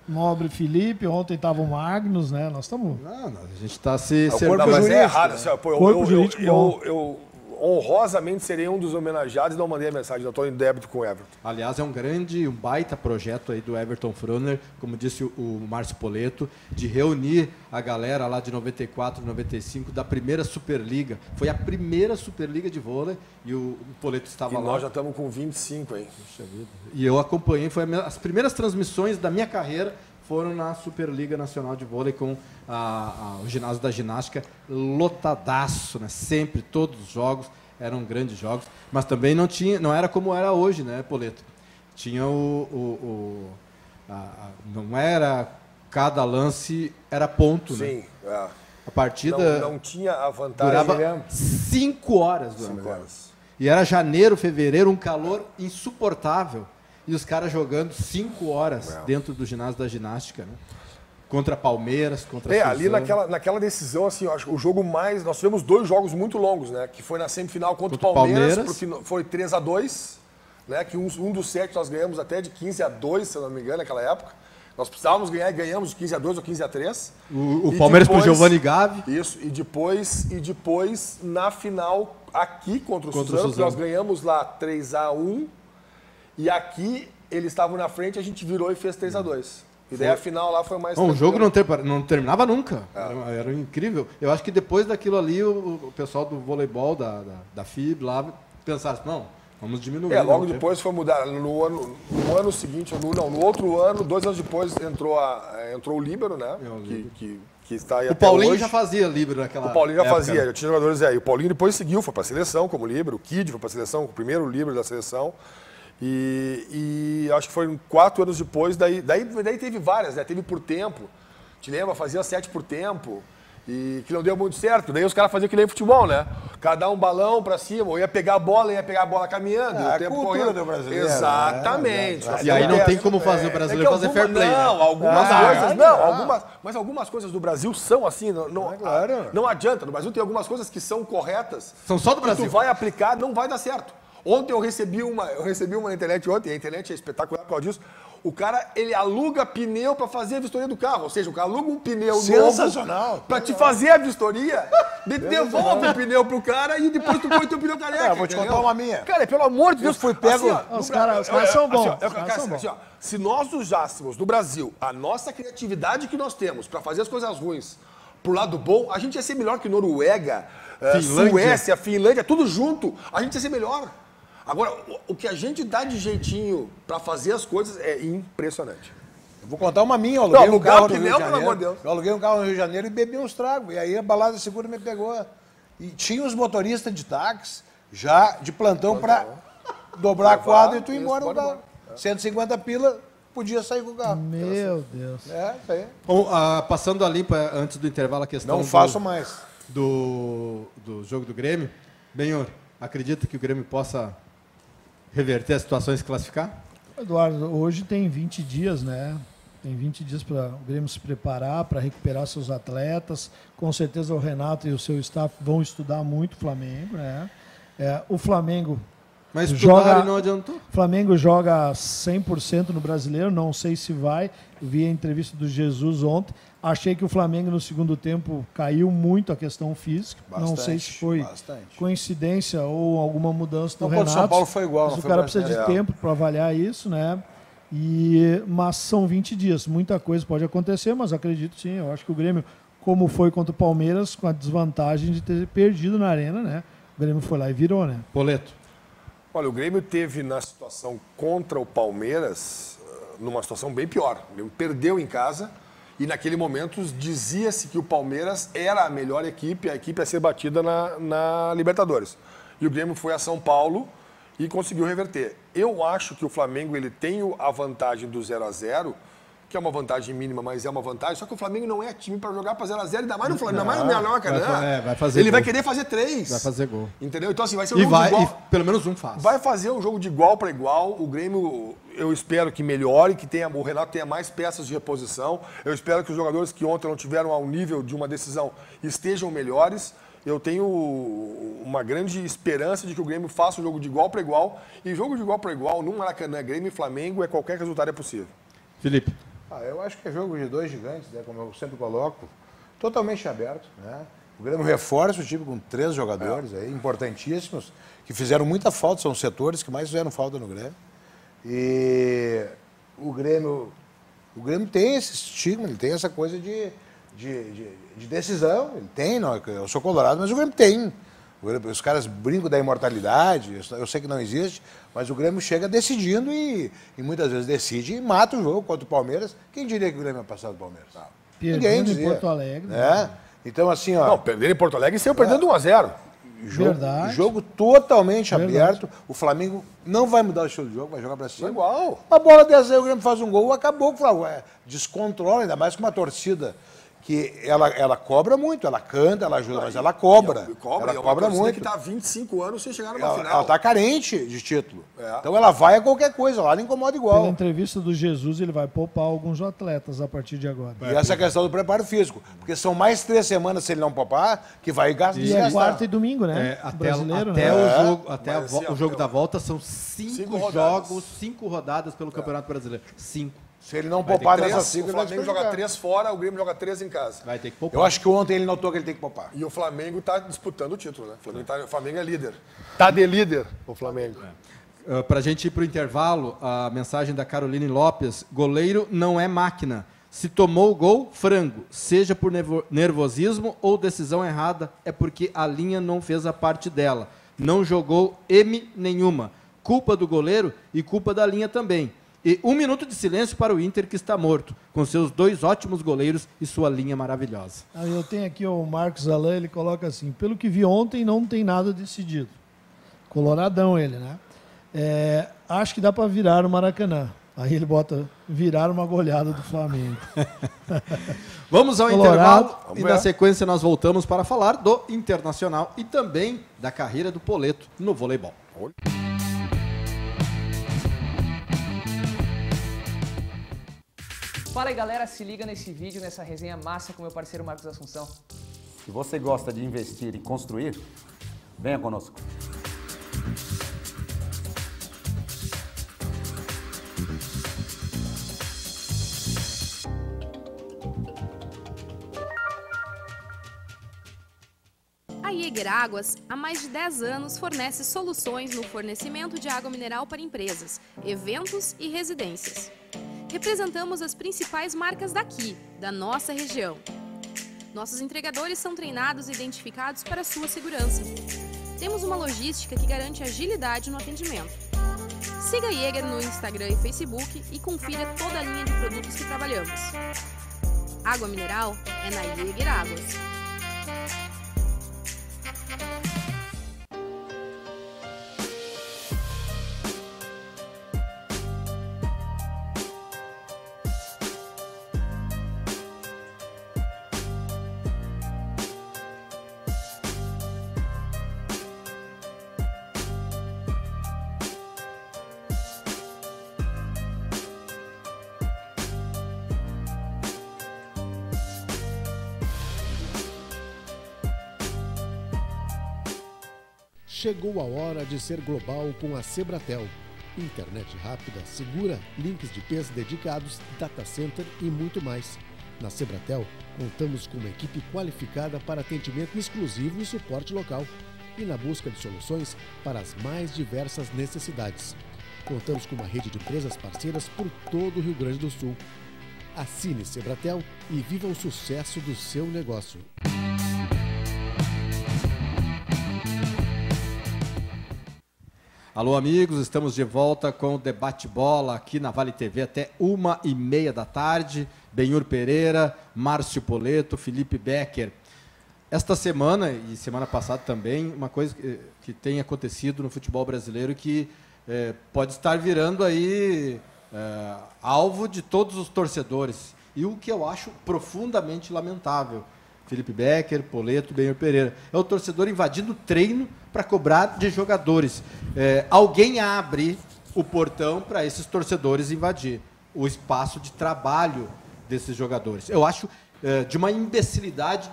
Nobre Felipe, ontem estava o Magnus, né? Nós estamos. Não, não, a gente está se... É o se- corpo Não, mas é jurídico, errado. né? Assim, ó, pô, eu, Corpo eu- eu- jurídico eu- bom. eu honrosamente serei um dos homenageados e não mandei a mensagem. Eu estou em débito com o Everton. Aliás, é um grande, um baita projeto aí do Everton Froner, como disse o, Márcio Poleto, de reunir a galera lá de 94, 95, da primeira Superliga. Foi a primeira Superliga de vôlei e o, Poleto E estava lá. nós já estamos com 25, hein? E eu acompanhei, foi as primeiras transmissões da minha carreira foram na Superliga Nacional de Vôlei com a- a- o ginásio da ginástica lotadaço, né? Sempre, todos os jogos eram grandes jogos, mas também não tinha, não era como era hoje, né, Poleto? Tinha o, o- o- a- não era cada lance era ponto, né? Sim. é. A partida Não, não tinha a vantagem. durava né? cinco horas, Cinco Duane. horas. E era janeiro, fevereiro, um calor insuportável. E os caras jogando cinco horas É. dentro do ginásio da ginástica, né? Contra Palmeiras, contra É, ali Suzano. naquela, naquela decisão, assim, eu acho que o jogo mais. Nós tivemos dois jogos muito longos, né? Que foi na semifinal contra, Contra o o Palmeiras, Palmeiras. porque foi 3 a 2 né? Que um, um dos sete nós ganhamos até de 15 a 2 se eu não me engano, naquela época. Nós precisávamos ganhar e ganhamos de 15 a 2 ou 15 a 3 O, o Palmeiras o depois- Giovanni Gavi. Isso, e depois, e depois na final aqui contra o Contra o Suzano, porque Suzano. nós ganhamos lá 3 a 1 e aqui eles estavam na frente, a gente virou e fez 3 a 2 E daí a final lá foi mais Bom, o jogo não, ter- não terminava nunca. É. Era, era incrível. Eu acho que depois daquilo ali, o, o pessoal do voleibol, da, da, da FIB lá, pensaram assim, não, vamos diminuir. É, logo depois foi mudar. No ano, no ano seguinte, no, não, no outro ano, dois anos depois, entrou, a, entrou o Líbero, né? É, o que, líbero. que, que está aí O Paulinho hoje. já fazia livre naquela O Paulinho já época, fazia, né? eu tinha jogadores aí. O Paulinho depois seguiu, foi para a seleção como líbero. O Kid foi para a seleção, o primeiro líbero da seleção. E, e acho que foi quatro anos depois, daí, daí, daí teve várias, né? Teve por tempo. Te lembra? Fazia sete por tempo. E que não deu muito certo. Daí os caras faziam que nem futebol, né? Cada um balão pra cima, ou ia pegar a bola, ia pegar a bola caminhando. É, e o a tempo cultura correndo. do brasileiro, Exatamente. né? E aí não tem como fazer o brasileiro É que fazer fair play. né? Não, algumas Ah, coisas. é, Não, ah. algumas. Mas algumas coisas do Brasil são assim. Não, não, claro. não adianta. No Brasil tem algumas coisas que são corretas. São só do que Brasil. Tu vai aplicar, não vai dar certo. Ontem eu recebi uma, eu recebi uma na internet ontem, a internet é espetacular por causa disso. O cara, ele aluga pneu para fazer a vistoria do carro. Ou seja, o cara aluga um pneu Sensacional. para te fazer a vistoria, de- devolve o pneu pro cara e depois tu põe teu pneu careca. É, vou te entendeu? contar uma minha. Cara, pelo amor de Deus, fui pego- ó, Os caras- caras são assim, ó, bons, eu- os caras cara, são assim, ó, se nós usássemos no Brasil a nossa criatividade que nós temos para fazer as coisas ruins pro lado bom, a gente ia ser melhor que Noruega, eh, Finlândia. Suécia, Finlândia, tudo junto. A gente ia ser melhor. Agora, o, que a gente dá de jeitinho pra fazer as coisas é impressionante. Eu vou contar uma minha, eu aluguei Não, um carro no pneu, Rio de pelo amor de Janeiro. Deus. Eu aluguei um carro no Rio de Janeiro e bebi uns tragos. E aí a balada segura me pegou. E tinha os motoristas de táxi já de plantão pra dobrar a quadra e tu ir embora no carro. 150 pila, podia sair com o carro. Meu Deus. É, isso aí. Bom, ah, passando ali pra, antes do intervalo a questão Não do- faço mais. Do, do jogo do Grêmio. Benhor, acredita que o Grêmio possa reverter as situações e classificar? Eduardo, hoje tem 20 dias, né? Tem 20 dias para o Grêmio se preparar, para recuperar seus atletas. Com certeza o Renato e o seu staff vão estudar muito o Flamengo, né? É, o Flamengo Mas joga, e não adiantou? O Flamengo joga 100% no Brasileiro, não sei se vai. Vi a entrevista do Jesus ontem. Achei que o Flamengo no segundo tempo caiu muito a questão física. não sei se Bastante, foi bastante. coincidência ou alguma mudança do Não, contra o Renato. São Paulo foi igual, Mas não o foi cara precisa de tempo para avaliar isso, né? E, mas são 20 dias, muita coisa pode acontecer, mas acredito sim. Eu acho que o Grêmio, como foi contra o Palmeiras, com a desvantagem de ter perdido na arena, né? O Grêmio foi lá e virou, né? Poleto. Olha, o Grêmio teve na situação contra o Palmeiras, eh, numa situação bem pior. O Grêmio perdeu em casa e naquele momento dizia-se que o Palmeiras era a melhor equipe, a equipe a ser batida na, na Libertadores. E o Grêmio foi a São Paulo e conseguiu reverter. Eu acho que o Flamengo ele tem a vantagem do 0 a 0 que é uma vantagem mínima, mas é uma vantagem. Só que o Flamengo não é time para jogar para 0 a 0 ainda mais no Flamengo, ainda mais no Minhoca, vai né? é, vai fazer ele vai gol. querer fazer três. Vai fazer gol. Entendeu? Então assim, vai ser um E jogo vai, de igual. e pelo menos um faz. Vai fazer um jogo de igual para igual. O Grêmio, eu espero que melhore, que tenha, o Renato tenha mais peças de reposição. Eu espero que os jogadores que ontem não tiveram ao nível de uma decisão estejam melhores. Eu tenho uma grande esperança de que o Grêmio faça um jogo de igual para igual. E jogo de igual para igual no Maracanã, Grêmio e Flamengo, é qualquer resultado é possível. Felipe. Ah, eu acho que é jogo de dois gigantes, né, como eu sempre coloco, totalmente aberto. Né? O Grêmio reforça o time com três jogadores aí, importantíssimos, que fizeram muita falta, são os setores que mais fizeram falta no Grêmio. E o Grêmio, o Grêmio tem esse estigma, ele tem essa coisa de, de, de- de decisão, ele tem, não, eu sou colorado, mas o Grêmio tem. O Grêmio- Os caras brincam da imortalidade, eu- sei que não existe, mas o Grêmio chega decidindo e, e muitas vezes decide e mata o jogo contra o Palmeiras. Quem diria que o Grêmio ia passar do Palmeiras? Perdendo em Porto Alegre. É. Então, assim, ó. Não, perder em Porto Alegre e saiu perdendo 1 a 0 Jogo, Verdade. jogo totalmente Verdade. aberto. O Flamengo não vai mudar o estilo de jogo, vai jogar pra cima. Igual. Uma bola dessa aí, o Grêmio faz um gol, acabou com o Flamengo. É, descontrola, ainda mais com uma torcida que ela, ela cobra muito, ela canta, ela ajuda, mas ela cobra. E cobra, ela é uma cobra torcida muito. que está há 25 anos sem chegar numa Ela, final. ela tá carente de título. É. Então ela vai a qualquer coisa, lá não incomoda igual. entrevista do Jesus, ele vai poupar alguns atletas a partir de agora. E essa questão do preparo físico. Porque são mais três semanas se ele não poupar, que vai gastar. E é quarta e domingo, né? É, até Brasileiro, até né? o É. jogo, até a assim, ó, o jogo da volta são cinco, Cinco jogos, cinco rodadas pelo Campeonato Brasileiro. Cinco. Se ele não Vai poupar Três, cinco, o Flamengo joga três fora, o Grêmio joga três em casa. Vai ter que poupar. Eu acho que ontem ele notou que ele tem que poupar. E o Flamengo está disputando o título, né? O Flamengo, tá- o Flamengo é líder. Tá de líder o Flamengo. Para a gente ir para o intervalo, a mensagem da Caroline Lopes: goleiro não é máquina. Se tomou o gol, frango. Seja por nervo- nervosismo ou decisão errada, é porque a linha não fez a parte dela. Não jogou M nenhuma. Culpa do goleiro e culpa da linha também. E um minuto de silêncio para o Inter, que está morto, com seus dois ótimos goleiros e sua linha maravilhosa. Eu tenho aqui o Marcos Alain, ele coloca assim: pelo que vi ontem, não tem nada decidido. Coloradão ele, né? É, acho que dá para virar o Maracanã. Aí ele bota virar uma goleada do Flamengo. Vamos ao Colorado. intervalo Vamos e na sequência nós voltamos para falar do Internacional e também da carreira do Poleto no voleibol. Fala aí galera, se liga nesse vídeo, nessa resenha massa com meu parceiro Marcos Assunção. Se você gosta de investir e construir, venha conosco. A Jäger Águas, há mais de 10 anos, fornece soluções no fornecimento de água mineral para empresas, eventos e residências. Representamos as principais marcas daqui, da nossa região. Nossos entregadores são treinados e identificados para sua segurança. Temos uma logística que garante agilidade no atendimento. Siga a Jäger no Instagram e Facebook e confira toda a linha de produtos que trabalhamos. Água mineral é na Jäger Águas. Chegou a hora de ser global com a Sebratel. Internet rápida, segura, links de peso dedicados, data center e muito mais. Na Sebratel, contamos com uma equipe qualificada para atendimento exclusivo e suporte local e na busca de soluções para as mais diversas necessidades. Contamos com uma rede de empresas parceiras por todo o Rio Grande do Sul. Assine Sebratel e viva o sucesso do seu negócio. Alô, amigos, estamos de volta com o Debate Bola aqui na Vale TV até uma e meia da tarde. Benhur Pereira, Márcio Poleto, Felipe Becker. Esta semana e semana passada também, uma coisa que, que tem acontecido no futebol brasileiro que eh, pode estar virando aí eh, alvo de todos os torcedores. E o que eu acho profundamente lamentável. Felipe Becker, Poleto, Benhur Pereira. É o torcedor invadindo o treino para cobrar de jogadores. É, alguém abre o portão para esses torcedores invadir o espaço de trabalho desses jogadores. Eu acho é, de uma imbecilidade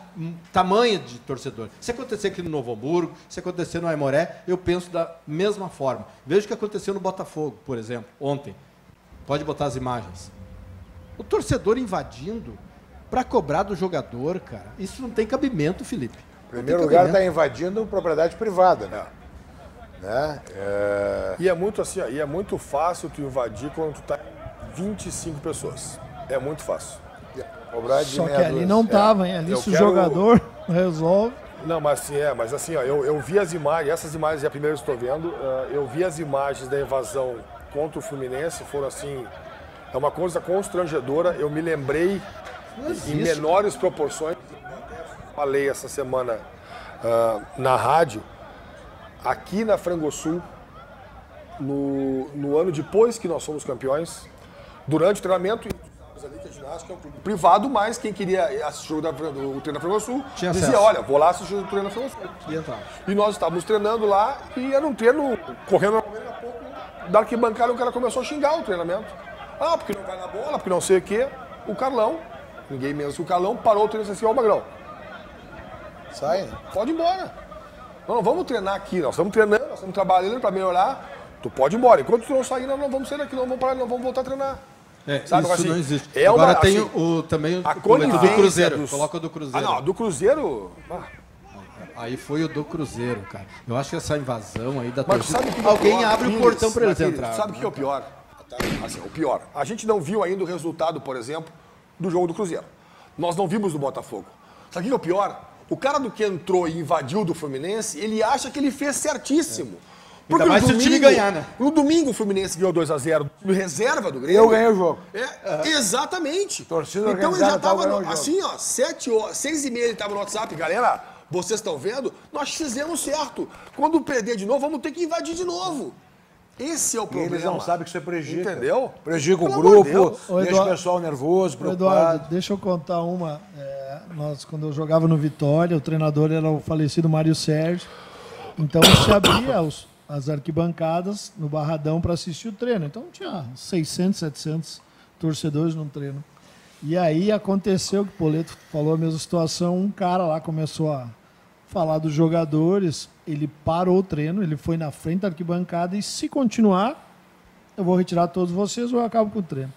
tamanha de torcedor. Se acontecer aqui no Novo Hamburgo, se acontecer no Aimoré, eu penso da mesma forma. Veja o que aconteceu no Botafogo, por exemplo, ontem. Pode botar as imagens. O torcedor invadindo para cobrar do jogador, cara. Isso não tem cabimento, Felipe. Em primeiro lugar, está invadindo propriedade privada, né? né? É... E é muito assim, ó, e é muito fácil tu invadir quando tu tá 25 pessoas. É muito fácil. Cobrar de Só que ali não tava, é. hein? Ali eu se quero... o jogador resolve. Não, mas assim, é, mas assim, ó, eu, eu vi as imagens, essas imagens é a primeira que estou vendo, uh, eu vi as imagens da invasão contra o Fluminense, foram assim, é uma coisa constrangedora, eu me lembrei em menores proporções. Falei essa semana uh, na rádio, aqui na Frangosul, no, no ano depois que nós fomos campeões, durante o treinamento, ali que a ginástica é um clube privado, mas quem queria assistir o, o treino da Frangosul dizia, acesso. olha, vou lá assistir o treino da Frangosul. E, e nós estávamos treinando lá e era um treino correndo da arquibancada o cara começou a xingar o treinamento. Ah, porque não vai na bola, porque não sei o quê. O Carlão ninguém menos que o Calão, parou o treino e disse assim, ó Magrão, sai, pode ir embora. Não, não vamos treinar aqui, nós estamos treinando, nós estamos trabalhando para melhorar, tu pode ir embora. Enquanto tu não sair, nós não vamos sair daqui, não vamos parar, não vamos voltar a treinar. É, Sabe, isso assim, não existe. É Agora uma, tem assim, o, também a o do Cruzeiro. Dos... Coloca o do Cruzeiro. Ah, não, do Cruzeiro... Ah. Aí foi o do Cruzeiro, cara. Eu acho que essa invasão aí da torcida... Alguém pior? abre o portão para eles entrar. Sabe o que é o pior? Assim, o pior. A gente não viu ainda o resultado, por exemplo, do jogo do Cruzeiro. Nós não vimos do Botafogo. Sabe o que é o pior? O cara do que entrou e invadiu do Fluminense, ele acha que ele fez certíssimo. É. Porque Ainda mais domingo, se o time ganhar, né? No domingo o Fluminense ganhou 2x0 no reserva do Grêmio. Eu ganhei o jogo. É, uhum. Exatamente. Torcida então ele já tava, no, assim, ó, 7 horas, 6 e meia ele tava no WhatsApp, galera. Vocês estão vendo? Nós fizemos certo. Quando perder de novo, vamos ter que invadir de novo. Esse é o problema. E eles não sabem que isso é prejudica. Entendeu? Prejudica o grupo, de deixa o pessoal nervoso, preocupado. Eduardo, deixa eu contar uma. É, nós, quando eu jogava no Vitória, o treinador era o falecido Mário Sérgio. Então se abria os, as arquibancadas no Barradão para assistir o treino. Então tinha 600, 700 torcedores no treino. E aí aconteceu que o Poleto falou a mesma situação. Um cara lá começou a falar dos jogadores, ele parou o treino, ele foi na frente da arquibancada e se continuar, eu vou retirar todos vocês ou eu acabo com o treino.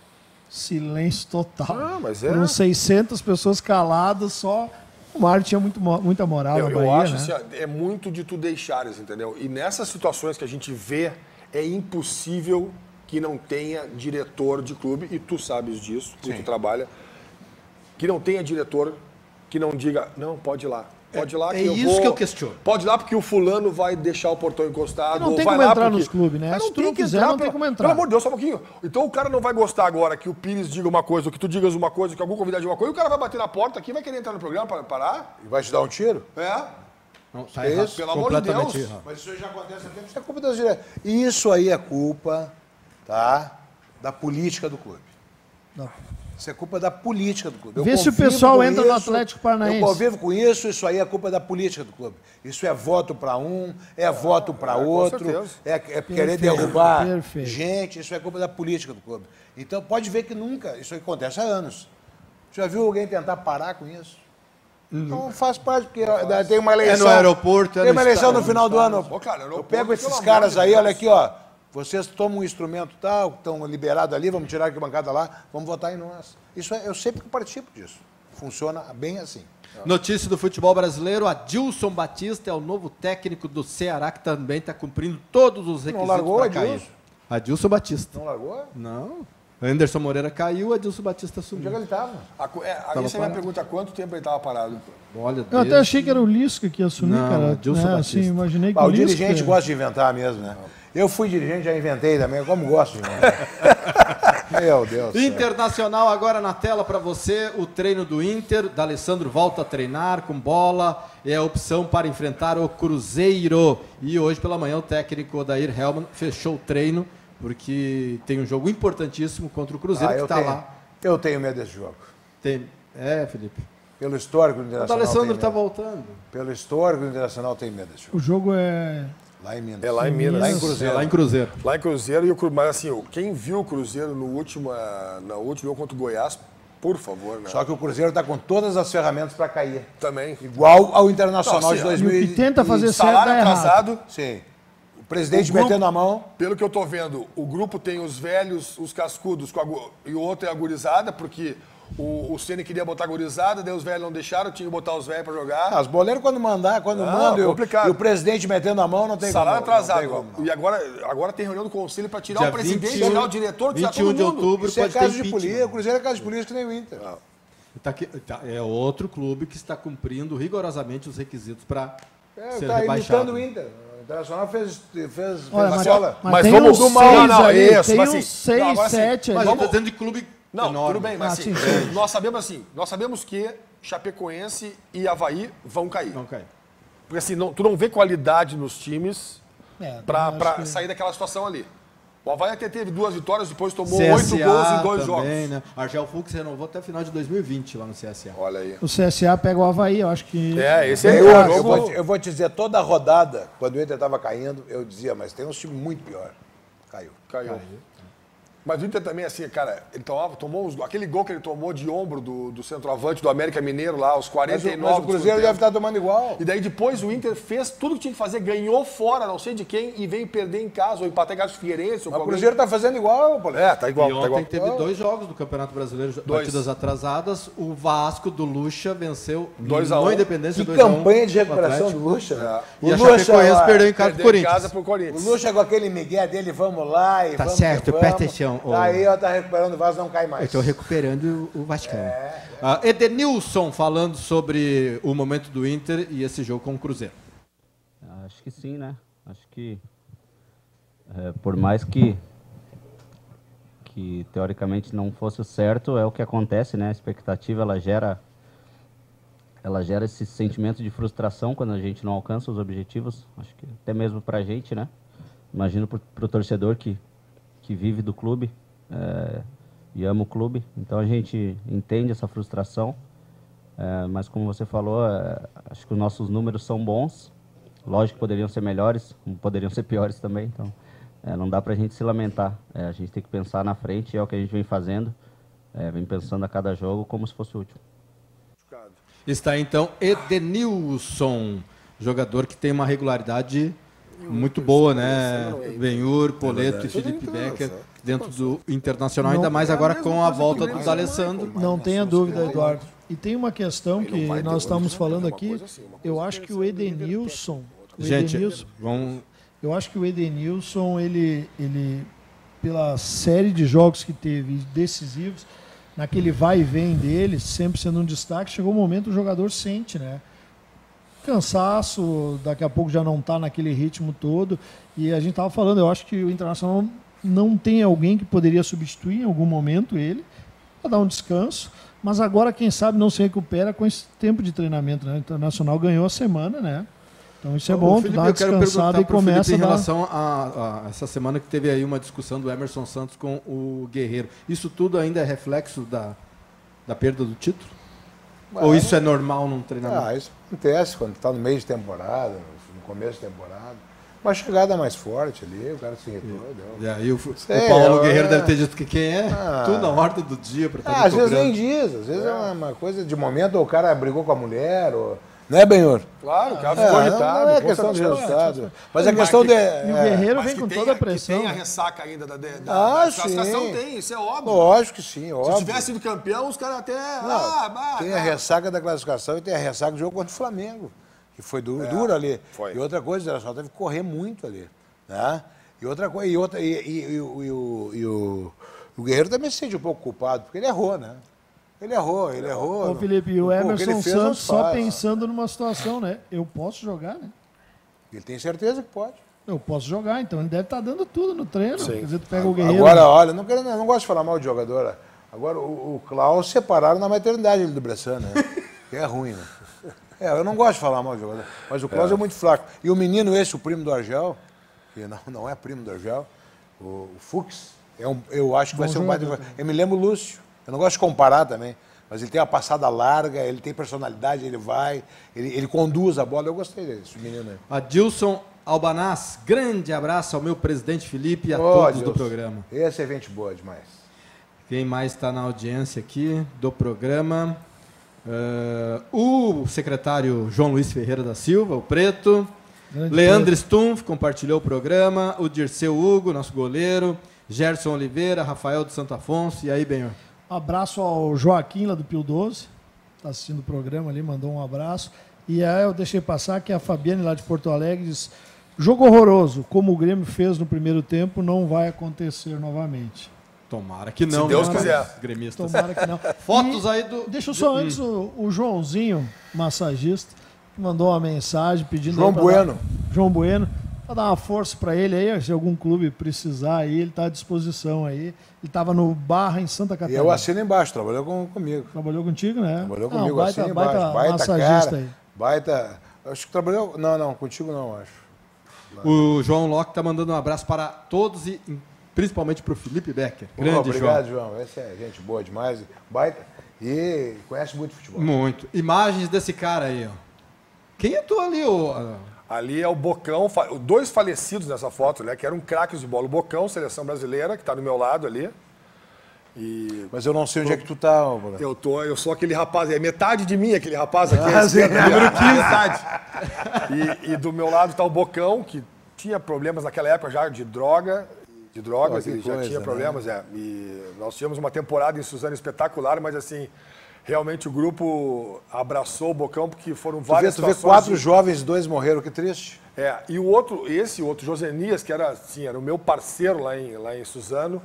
Silêncio total. Ah, mas é... Foram 600 pessoas caladas, só o Mário tinha muito, muita moral eu, na Bahia, Eu acho né? assim, é muito de tu deixares, entendeu? E nessas situações que a gente vê, é impossível que não tenha diretor de clube, e tu sabes disso, porque tu trabalha, que não tenha diretor que não diga, não, pode ir lá Pode ir lá que é eu isso vou- que eu questiono. Pode ir lá porque o fulano vai deixar o portão encostado. E não tem vai como lá entrar porque- nos clubes, né? Mas Se tu não que quiser, não tem como entrar. Pelo amor de Deus, só um pouquinho. Então o cara não vai gostar agora que o Pires diga uma coisa, ou que tu digas uma coisa, que algum convidado diga uma coisa, e o cara vai bater na porta aqui, vai querer entrar no programa para parar? E vai te dar um tiro? É. Não, tá É errado. isso, pelo amor de Deus. errado. Mas isso aí já acontece tempo, isso é culpa das diretas. Isso aí é culpa, tá? Da política do clube. Não. Isso é culpa da política do clube. Eu Vê se o pessoal entra no Atlético Paranaense. Eu convivo com isso, isso aí é culpa da política do clube. Isso é voto para um, é voto para outro, certeza. é, é querer Perfeito, derrubar perfeito. gente, isso é culpa da política do clube. Então pode ver que nunca, isso acontece há anos. Já viu alguém tentar parar com isso? Não faz parte, porque tem uma eleição. no aeroporto, é Tem no uma eleição no estádio, final no do ano. Ô, cara, Eu pego esses caras aí, Deus. olha aqui, ó. Vocês tomam um instrumento tal, estão liberados ali, vamos tirar a bancada lá, vamos votar em nós. Isso é, eu sempre participo disso. Funciona bem assim. Notícia do futebol brasileiro: Adilson Batista é o novo técnico do Ceará, que também está cumprindo todos os requisitos para cair. Adilson? Adilson Batista. Não largou? Não. Anderson Moreira caiu, Adilson Batista Onde é que subiu. ele estava? É, aí você me parado. pergunta há quanto tempo ele estava parado. Olha, Eu até Deus. achei que era o Lisca que ia assumir, Não, cara. Adilson né? Batista. Assim, imaginei que Ah, o o Lisca... dirigente gosta de inventar mesmo, né? Eu fui dirigente, já inventei também, como gosto. Meu Deus. céu. Internacional agora na tela para você, o treino do Inter. D'Alessandro volta a treinar com bola, é a opção para enfrentar o Cruzeiro. E hoje pela manhã o técnico Odair Hellman fechou o treino, porque tem um jogo importantíssimo contra o Cruzeiro Ah, que está lá. eu tenho medo desse jogo. Tem... É, Felipe. Pelo histórico do O Internacional. D'Alessandro tenho está voltando. Pelo histórico do Internacional, tem medo desse jogo. O jogo é... Lá em Minas. É lá em Minas. Lá em Cruzeiro. É lá em Cruzeiro. Lá em Cruzeiro, e o, mas assim, quem viu o Cruzeiro no último, ah, na último jogo contra o Goiás, por favor, né? Só que o Cruzeiro está com todas as ferramentas para cair. Também. Igual ao Internacional Não, de sim, 2000. E tenta fazer certo Salário errado. atrasado. Sim. O presidente O grupo- metendo a mão. Pelo que eu tô vendo, o grupo tem os velhos, os cascudos, com a e o outro é a gurizada, porque o, o Ceni queria botar a gurizada, daí os velhos não deixaram, tinha que botar os velhos para jogar. Ah, os boleiros quando mandar, quando Não, manda, e o- complicado. e o presidente metendo a mão, não tem Salário como. não atrasado. como, não. e agora, agora tem reunião do conselho para tirar Dia o presidente, 21, tirar o diretor, tirar 21 todo de mundo. outubro Isso é pode ter caso de polícia. O Cruzeiro é caso de polícia que nem o Inter. Tá aqui- tá- é outro clube que está cumprindo rigorosamente os requisitos para É, ser tá rebaixado. imitando o Inter. O Internacional fez, fez, fez Olha, a mas, mas Mas tem vamos uns do mal, seis não, não, aí, isso, tem mas uns assim, seis, não, agora assim, sete Mas estou dizendo de clube Não, enorme. tudo bem, mas Ah, assim, sim, sim. nós sabemos assim, nós sabemos que Chapecoense e Havaí vão cair. Não cai. Porque assim, não- tu não vê qualidade nos times É, pra que- sair daquela situação ali. O Havaí até teve duas vitórias, depois tomou CSA oito gols em dois também, jogos. né? Argel Fux renovou até o final de 2020 lá no CSA. Olha aí. O CSA pega o Havaí, eu acho que... É, esse Eu, é o eu, jogo. vou, te- eu vou te dizer, toda a rodada, quando o Inter estava caindo, eu dizia, mas tem uns times muito pior. Caiu. Caiu. Mas o Inter também, assim, cara, ele tomava, tomou uns- aquele gol que ele tomou de ombro do, do centroavante do América Mineiro lá, aos Mas, 49 o- mas o Cruzeiro deve estar tomando igual. E daí depois o Inter fez tudo que tinha que fazer, ganhou fora, não sei de quem, e veio perder em casa, ou empatar em casa do Figueirense. Ou Mas o. Cruzeiro está fazendo igual, pô. É, tá igual, e tá ontem igual. teve dois jogos do Campeonato Brasileiro, Dois. partidas atrasadas. O Vasco do Lucha venceu Dois a no um. Independência Que 2 a 1 campanha de o recuperação do Lucha. E a O Lucha, Chapecoense perdeu em casa pro Perdeu em Corinthians. casa pro O Corinthians. Lucha com aquele migué dele, vamos lá e Tá vamos certo, presta atenção, Tá aí, ó, tá recuperando o vaso, não cai mais. Eu estou recuperando o Vascão. É. Ah, Edenilson falando sobre o momento do Inter e esse jogo com o Cruzeiro. Acho que sim, né? Acho que é, por mais que que teoricamente não fosse o certo, é o que acontece, né? A expectativa ela gera ela gera esse sentimento de frustração quando a gente não alcança os objetivos. Acho que até mesmo para a gente, né? Imagino para o torcedor que que vive do clube é, e ama o clube. Então a gente entende essa frustração. É, mas como você falou, é, acho que os nossos números são bons. Lógico que poderiam ser melhores, poderiam ser piores também. Então, é, não dá para a gente se lamentar. É, a gente tem que pensar na frente, é o que a gente vem fazendo. Vem pensando a cada jogo como se fosse o último. Está então Edenilson, jogador que tem uma regularidade muito boa, né? Benhur, Poleto e Felipe Becker dentro do Internacional, ainda mais agora com a volta do D'Alessandro. Não tenha dúvida, Eduardo. E tem uma questão que nós estamos falando aqui. Eu acho que o Edenilson. o Gente, Edenilson- vão eu acho que o Edenilson, ele, ele, pela série de jogos que teve decisivos, naquele vai e vem dele, sempre sendo um destaque, chegou o momento o jogador sente, né? Cansaço, daqui a pouco já não está naquele ritmo todo. E a gente estava falando, eu acho que o Internacional não tem alguém que poderia substituir em algum momento ele, para dar um descanso. Mas agora, quem sabe, não se recupera com esse tempo de treinamento. Né? O Internacional ganhou a semana, né? Então isso é Ô, bom, Felipe, dá uma eu quero descansada e começa Felipe em a dar- relação a, a essa semana que teve aí uma discussão do Emerson Santos com o Guerreiro. Isso tudo ainda é reflexo da, da perda do título? Ou isso é normal num treinamento? Ah, isso acontece quando está no meio de temporada, no começo de temporada. Uma chegada mais forte ali, o cara se irritou. deu. E aí o, o Sei, Paulo eu- Guerreiro é. deve ter dito que quem é? Ah. Tudo na ordem do dia para estar Ah, às vezes nem diz, às vezes é, uma, uma coisa de momento, ou o cara brigou com a mulher, ou... Não é, Benhor? Claro, o cara É, ficou não- irritado. não é questão de resultado. Mas é questão de- E o Guerreiro mas vem com tem toda a que pressão. tem a ressaca ainda da, da, Ah, da classificação, tem, isso é óbvio. Lógico que sim, Se óbvio. tivesse sido campeão, os caras até. Não, ah, bah, tem a ressaca da classificação e tem a ressaca do jogo contra o Flamengo, que foi duro, É, duro ali. foi. E outra coisa, ela só teve que correr muito ali. Né? E outra coisa, e, outra, e, e- e o- e o, e o- o Guerreiro também se sente um pouco culpado, porque ele errou, né? Ele errou, ele errou. Ô, Felipe, e o Emerson fez, não Santos só faz. pensando numa situação, né? Eu posso jogar, né? Ele tem certeza que pode. Eu posso jogar, então ele deve estar dando tudo no treino. Sim. Quer dizer, tu pega o Guerreiro. Agora, olha, não, quero, não gosto de falar mal de jogador. Agora, o, o Klaus separaram na maternidade ele do Bressan, né? que é ruim, né? É, eu não gosto de falar mal de jogador, mas o Klaus é. É. muito fraco. E o menino esse, o primo do Argel, que não, não é primo do Argel, o, o Fux, é um, eu acho que vai Bom ser um baita... Eu me lembro o Lúcio. Eu não gosto de comparar também, mas ele tem uma passada larga, ele tem personalidade, ele vai, ele, ele conduz a bola. Eu gostei desse menino aí. Adilson Albanaz, grande abraço ao meu presidente Felipe e a Ô, todos do Deus. programa. Esse é gente boa demais. Quem mais está na audiência aqui do programa? Ah, o secretário João Luiz Ferreira da Silva, o Preto. Grande Leandro. Stumpf compartilhou o programa. O Dirceu Hugo, nosso goleiro. Gerson Oliveira, Rafael de Santo Afonso. E aí, Benhor? Abraço ao Joaquim, lá do Pio 12. Está assistindo o programa ali, mandou um abraço. E aí eu deixei passar que a Fabiane, lá de Porto Alegre, diz: jogo horroroso, como o Grêmio fez no primeiro tempo, não vai acontecer novamente. Tomara que não, Se Deus né, quiser. Gremistas. Tomara que não. Fotos E aí do. Deixa eu só do- antes o, o Joãozinho, massagista, que mandou uma mensagem pedindo. João Bueno. Dar, João Bueno. Para dar uma força para ele aí, se algum clube precisar aí, ele está à disposição aí. Ele estava no Barra em Santa E Catarina. eu assino embaixo, trabalhou com, comigo. Trabalhou contigo, né? Trabalhou Não, comigo, baita, assina baita embaixo. Baita massagista cara, aí. baita... Acho que trabalhou... Não, não, contigo não, acho. O João Locke está mandando um abraço para todos e principalmente para o Felipe Becker. Pô, Grande obrigado, João. João. Esse é gente boa demais. Baita. E conhece muito futebol. Muito. Imagens desse cara aí, ó. Quem é tu ali, ô? Ali é o Bocão, dois falecidos nessa foto, né? Que eram craques de bola. O Bocão, seleção brasileira, que está do meu lado ali. E Mas eu não sei onde é que tu tá, Bruno. eu tô, eu sou aquele rapaz, é metade de mim aquele rapaz aqui, Ah, sim. número 15. Metade. E, e do meu lado está o Bocão, que tinha problemas naquela época já de droga, de drogas, ele já coisa, tinha né? problemas, é. E nós tínhamos uma temporada em Suzano espetacular, mas assim, realmente o grupo abraçou o Bocão porque foram Tu vê, várias tu vê quatro de- jovens, dois morreram, que triste. é, e o outro, esse outro, Josenias, que era assim, era o meu parceiro lá em, lá em Suzano,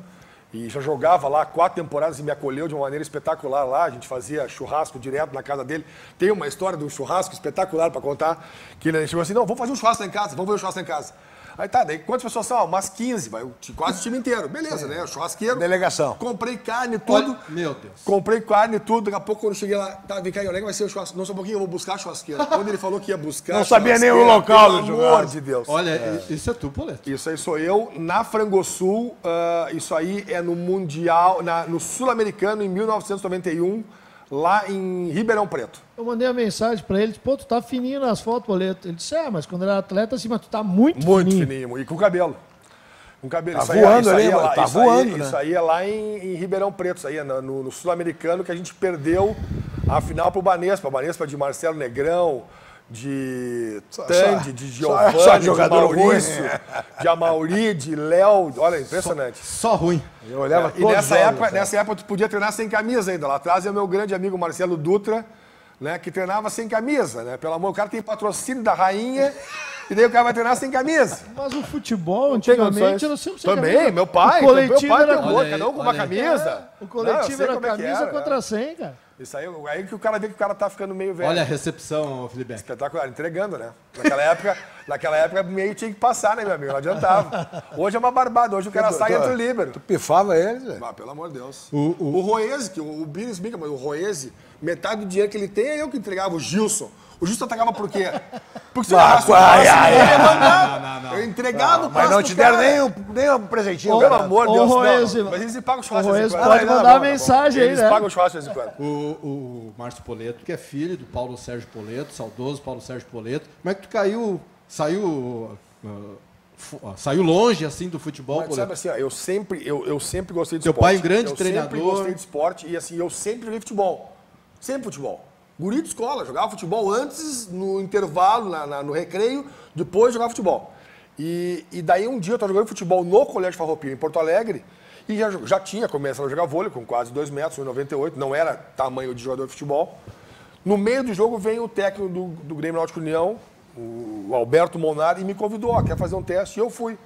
e já jogava lá quatro temporadas e me acolheu de uma maneira espetacular lá. A gente fazia churrasco direto na casa dele. Tem uma história de um churrasco espetacular para contar, que ele chegou assim, não, vamos fazer um churrasco lá em casa, vamos fazer um churrasco lá em casa. Aí tá, daí quantas pessoas são? Ah, umas 15, vai, quase o time inteiro. Beleza, né? O churrasqueiro. Delegação. Comprei carne, tudo. Olha, meu Deus. Comprei carne e tudo. Daqui a pouco, quando eu cheguei lá, tá, vem cá, onde é que vai ser o churrasco? Não, só um pouquinho, eu vou buscar a churrasqueira. Quando ele falou que ia buscar. Não sabia nem o local do Pelo amor de Deus. Olha, isso é tu, Poleto. Isso aí sou eu, na Frangosul. ah, isso aí é no Mundial, na- no Sul-Americano, em 1991, lá em Ribeirão Preto. Eu mandei uma mensagem pra ele, disse, pô, tu tá fininho nas fotos, Boleto. Ele disse, é, mas quando era atleta, assim, mas tu tá muito, Muito fininho. fininho. E com cabelo. Com cabelo. Tá Isso aí- voando aí ali, é lá- tá isso aí- voando, né? Isso aí é lá em, em Ribeirão Preto, isso aí é no, no- no Sul-Americano, que a gente perdeu a final pro Banespa. Banespa de Marcelo Negrão, de Tandy, de só- Giovanni, só de jogador Maurício, ruim. de Amauri, de Léo. Olha, impressionante. Só ruim. Eu olhava É, e todos nessa os época, né? nessa época tu podia treinar sem camisa ainda. Lá atrás é o meu grande amigo Marcelo Dutra, né, que treinava sem camisa, né? Pelo amor, o cara tem patrocínio da rainha e daí o cara vai treinar sem camisa. Mas o futebol, Não antigamente, era sempre sem Também, camisa. meu pai, O coletivo meu pai era... pegou, cada um com uma camisa. O Não, eu coletivo sei era é camisa era, contra né? 100, cara. Isso aí, aí que o cara vê que o cara tá ficando meio velho. Olha a recepção, Felipe. Espetacular, entregando, né? Naquela época, naquela época meio tinha que passar, né, meu amigo? Não adiantava. Hoje é uma barbada, hoje o cara Tu- sai e tu- entra o líbero. Tu pifava eles, velho. Ah, pelo amor de Deus. O, O Roese, que o, o Bires brinca, mas o Roese, metade do dinheiro que ele tem é eu que entregava. O Gilson. O Gilson entregava por quê? Porque se eu Ah, errasse o passe, ai, ia mandar. Não, não, não. Eu entregava o Mas não te deram nem um, nem um presentinho, Pelo amor de Deus, Roese, não. Mas eles pagam o churrasco de vez em Roese quando. pode Ah, não, mandar não, uma não, mensagem aí, Eles né? pagam churrasco de vez em quando. O, o Márcio Poleto, que é filho do Paulo Sérgio Poleto, saudoso Paulo Sérgio Poleto. Como é que tu caiu, saiu, uh, saiu longe assim do futebol, Mas Poleto? sabe assim, ó, eu sempre, eu, eu sempre gostei de Teu esporte. pai é um grande eu treinador. sempre gostei de esporte e assim, eu sempre joguei futebol. Sempre futebol. Guri de escola, jogava futebol antes, no intervalo, na- na- no recreio, depois jogava futebol. E, e daí um dia eu estava jogando futebol no Colégio Farroupilha, em Porto Alegre, e já, já tinha começado a jogar vôlei com quase 2 metros, 1,98, não era tamanho de jogador de futebol. No meio do jogo vem o técnico do, do Grêmio Náutico União, o Alberto Monari, e me convidou, ó, quer fazer um teste, e eu fui.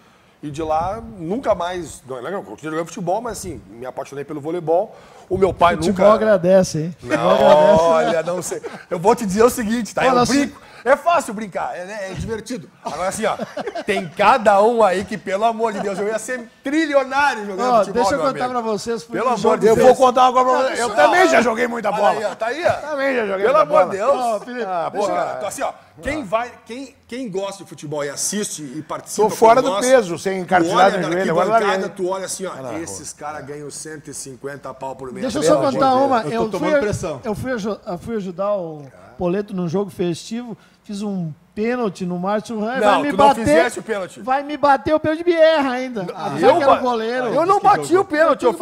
E de lá, nunca mais, não, não, eu continuei jogando futebol, mas assim, me apaixonei pelo voleibol. O meu pai Futebol nunca... agradece, hein? Não, agradece. olha, não sei. Eu vou te dizer o seguinte, tá? Olha, Eu assim- brinco. É fácil brincar, é, né? é divertido. Agora assim, ó, tem cada um aí que, pelo amor de Deus, eu ia ser trilionário jogando futebol, deixa eu contar amigo. pra vocês. Pelo amor de Deus. Eu vou contar uma coisa pra você. Eu também já joguei muita bola. aí, ó, tá aí, ó. Também já joguei Pelo muita amor de Deus. Ó, Felipe, Ah, Deixa, porra. cara, então, assim, ó, quem vai, quem, quem gosta de futebol e assiste e participa Tô fora do nós, peso, sem olha no na joelho, agora larguei. tu olha assim, ó, Ah, não, esses caras ganham 150 pau por mês. Deixa eu só contar uma. Eu tô tomando fui, pressão. eu fui, eu fui ajudar o Poleto num jogo festivo, fiz um pênalti no Márcio Ramos. Não, vai me bater, o pênalti. Vai me bater o pênalti de Bierra ainda. Ah, Eu, que era ba- o goleiro. eu não bati o pênalti. Eu?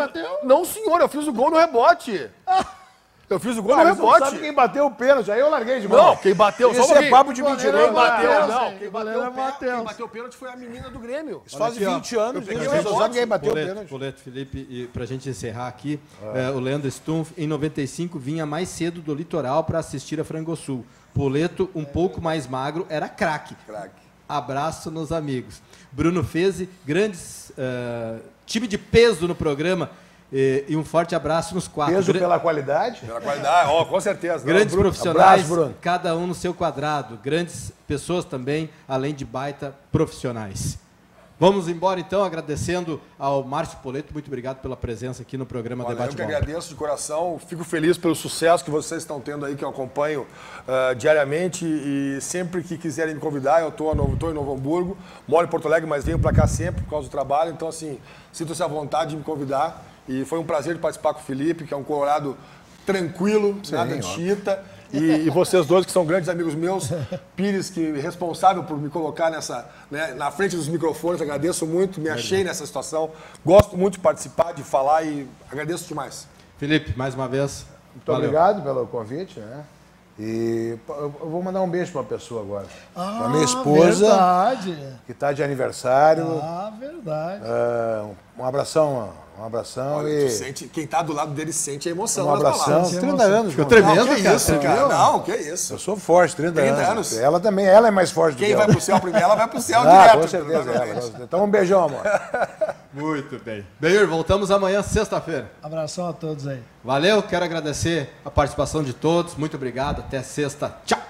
Não, senhor, eu fiz o gol no rebote. Eu fiz o gol Ah, no não rebote. sabe quem bateu o pênalti, aí eu larguei de mão. Não, quem bateu, só um Isso é papo de mentiroso. Quem bateu, não. Quem O bateu, goleiro o é pênalti, quem bateu o pênalti foi a menina do Grêmio. Isso faz Olha aqui, ó. 20 anos. Eu sabem quem bateu o pênalti. Poleto, Felipe, e pra gente encerrar aqui, é, o Leandro Stumpf, em 95, vinha mais cedo do litoral para assistir a Frangosul. Poleto, um pouco mais magro, era craque. Craque. Abraço nos amigos. Bruno Feze, grandes eh, time de peso no programa eh, e um forte abraço nos quatro. Peso Gra- pela qualidade. Pela qualidade, ó, com certeza. Grandes Bruno- profissionais, Abraço, Bruno. cada um no seu quadrado. Grandes pessoas também, além de baita profissionais. Vamos embora então, agradecendo ao Márcio Poleto. Muito obrigado pela presença aqui no programa Olha, Debate eu que Bola. agradeço de coração, fico feliz pelo sucesso que vocês estão tendo aí, que eu acompanho ah, diariamente e sempre que quiserem me convidar, eu estou em Novo Hamburgo, moro em Porto Alegre, mas venho para cá sempre por causa do trabalho, então assim, sinto-se à vontade de me convidar e foi um prazer de participar com o Felipe, que é um colorado tranquilo, nada de chita, e, e vocês dois que são grandes amigos meus, Pires, que é responsável por me colocar nessa, né, na frente dos microfones, agradeço muito, me achei nessa situação, gosto muito de participar, de falar e agradeço demais. Felipe, mais uma vez. Muito valeu. obrigado pelo convite, né? E eu vou mandar um beijo para uma pessoa agora. Ah, pra minha esposa, Verdade. que está de aniversário. Ah, verdade. Ah, um abração, um abração Olha, e sente, quem tá do lado dele sente a emoção um abração. palavras. 30 anos. Ficou tremendo, Não, que cara. isso, cara. Não, que isso. Eu sou forte, 30, 30 anos. anos. Ela também, ela é mais forte do Quem que vai eu. pro céu primeiro, ela vai pro céu Ah, direto. com certeza. Ela. Então um beijão, amor. Muito bem. Beir, voltamos amanhã, sexta-feira. Abração a todos aí. Valeu, quero agradecer a participação de todos. Muito obrigado. Até sexta. Tchau.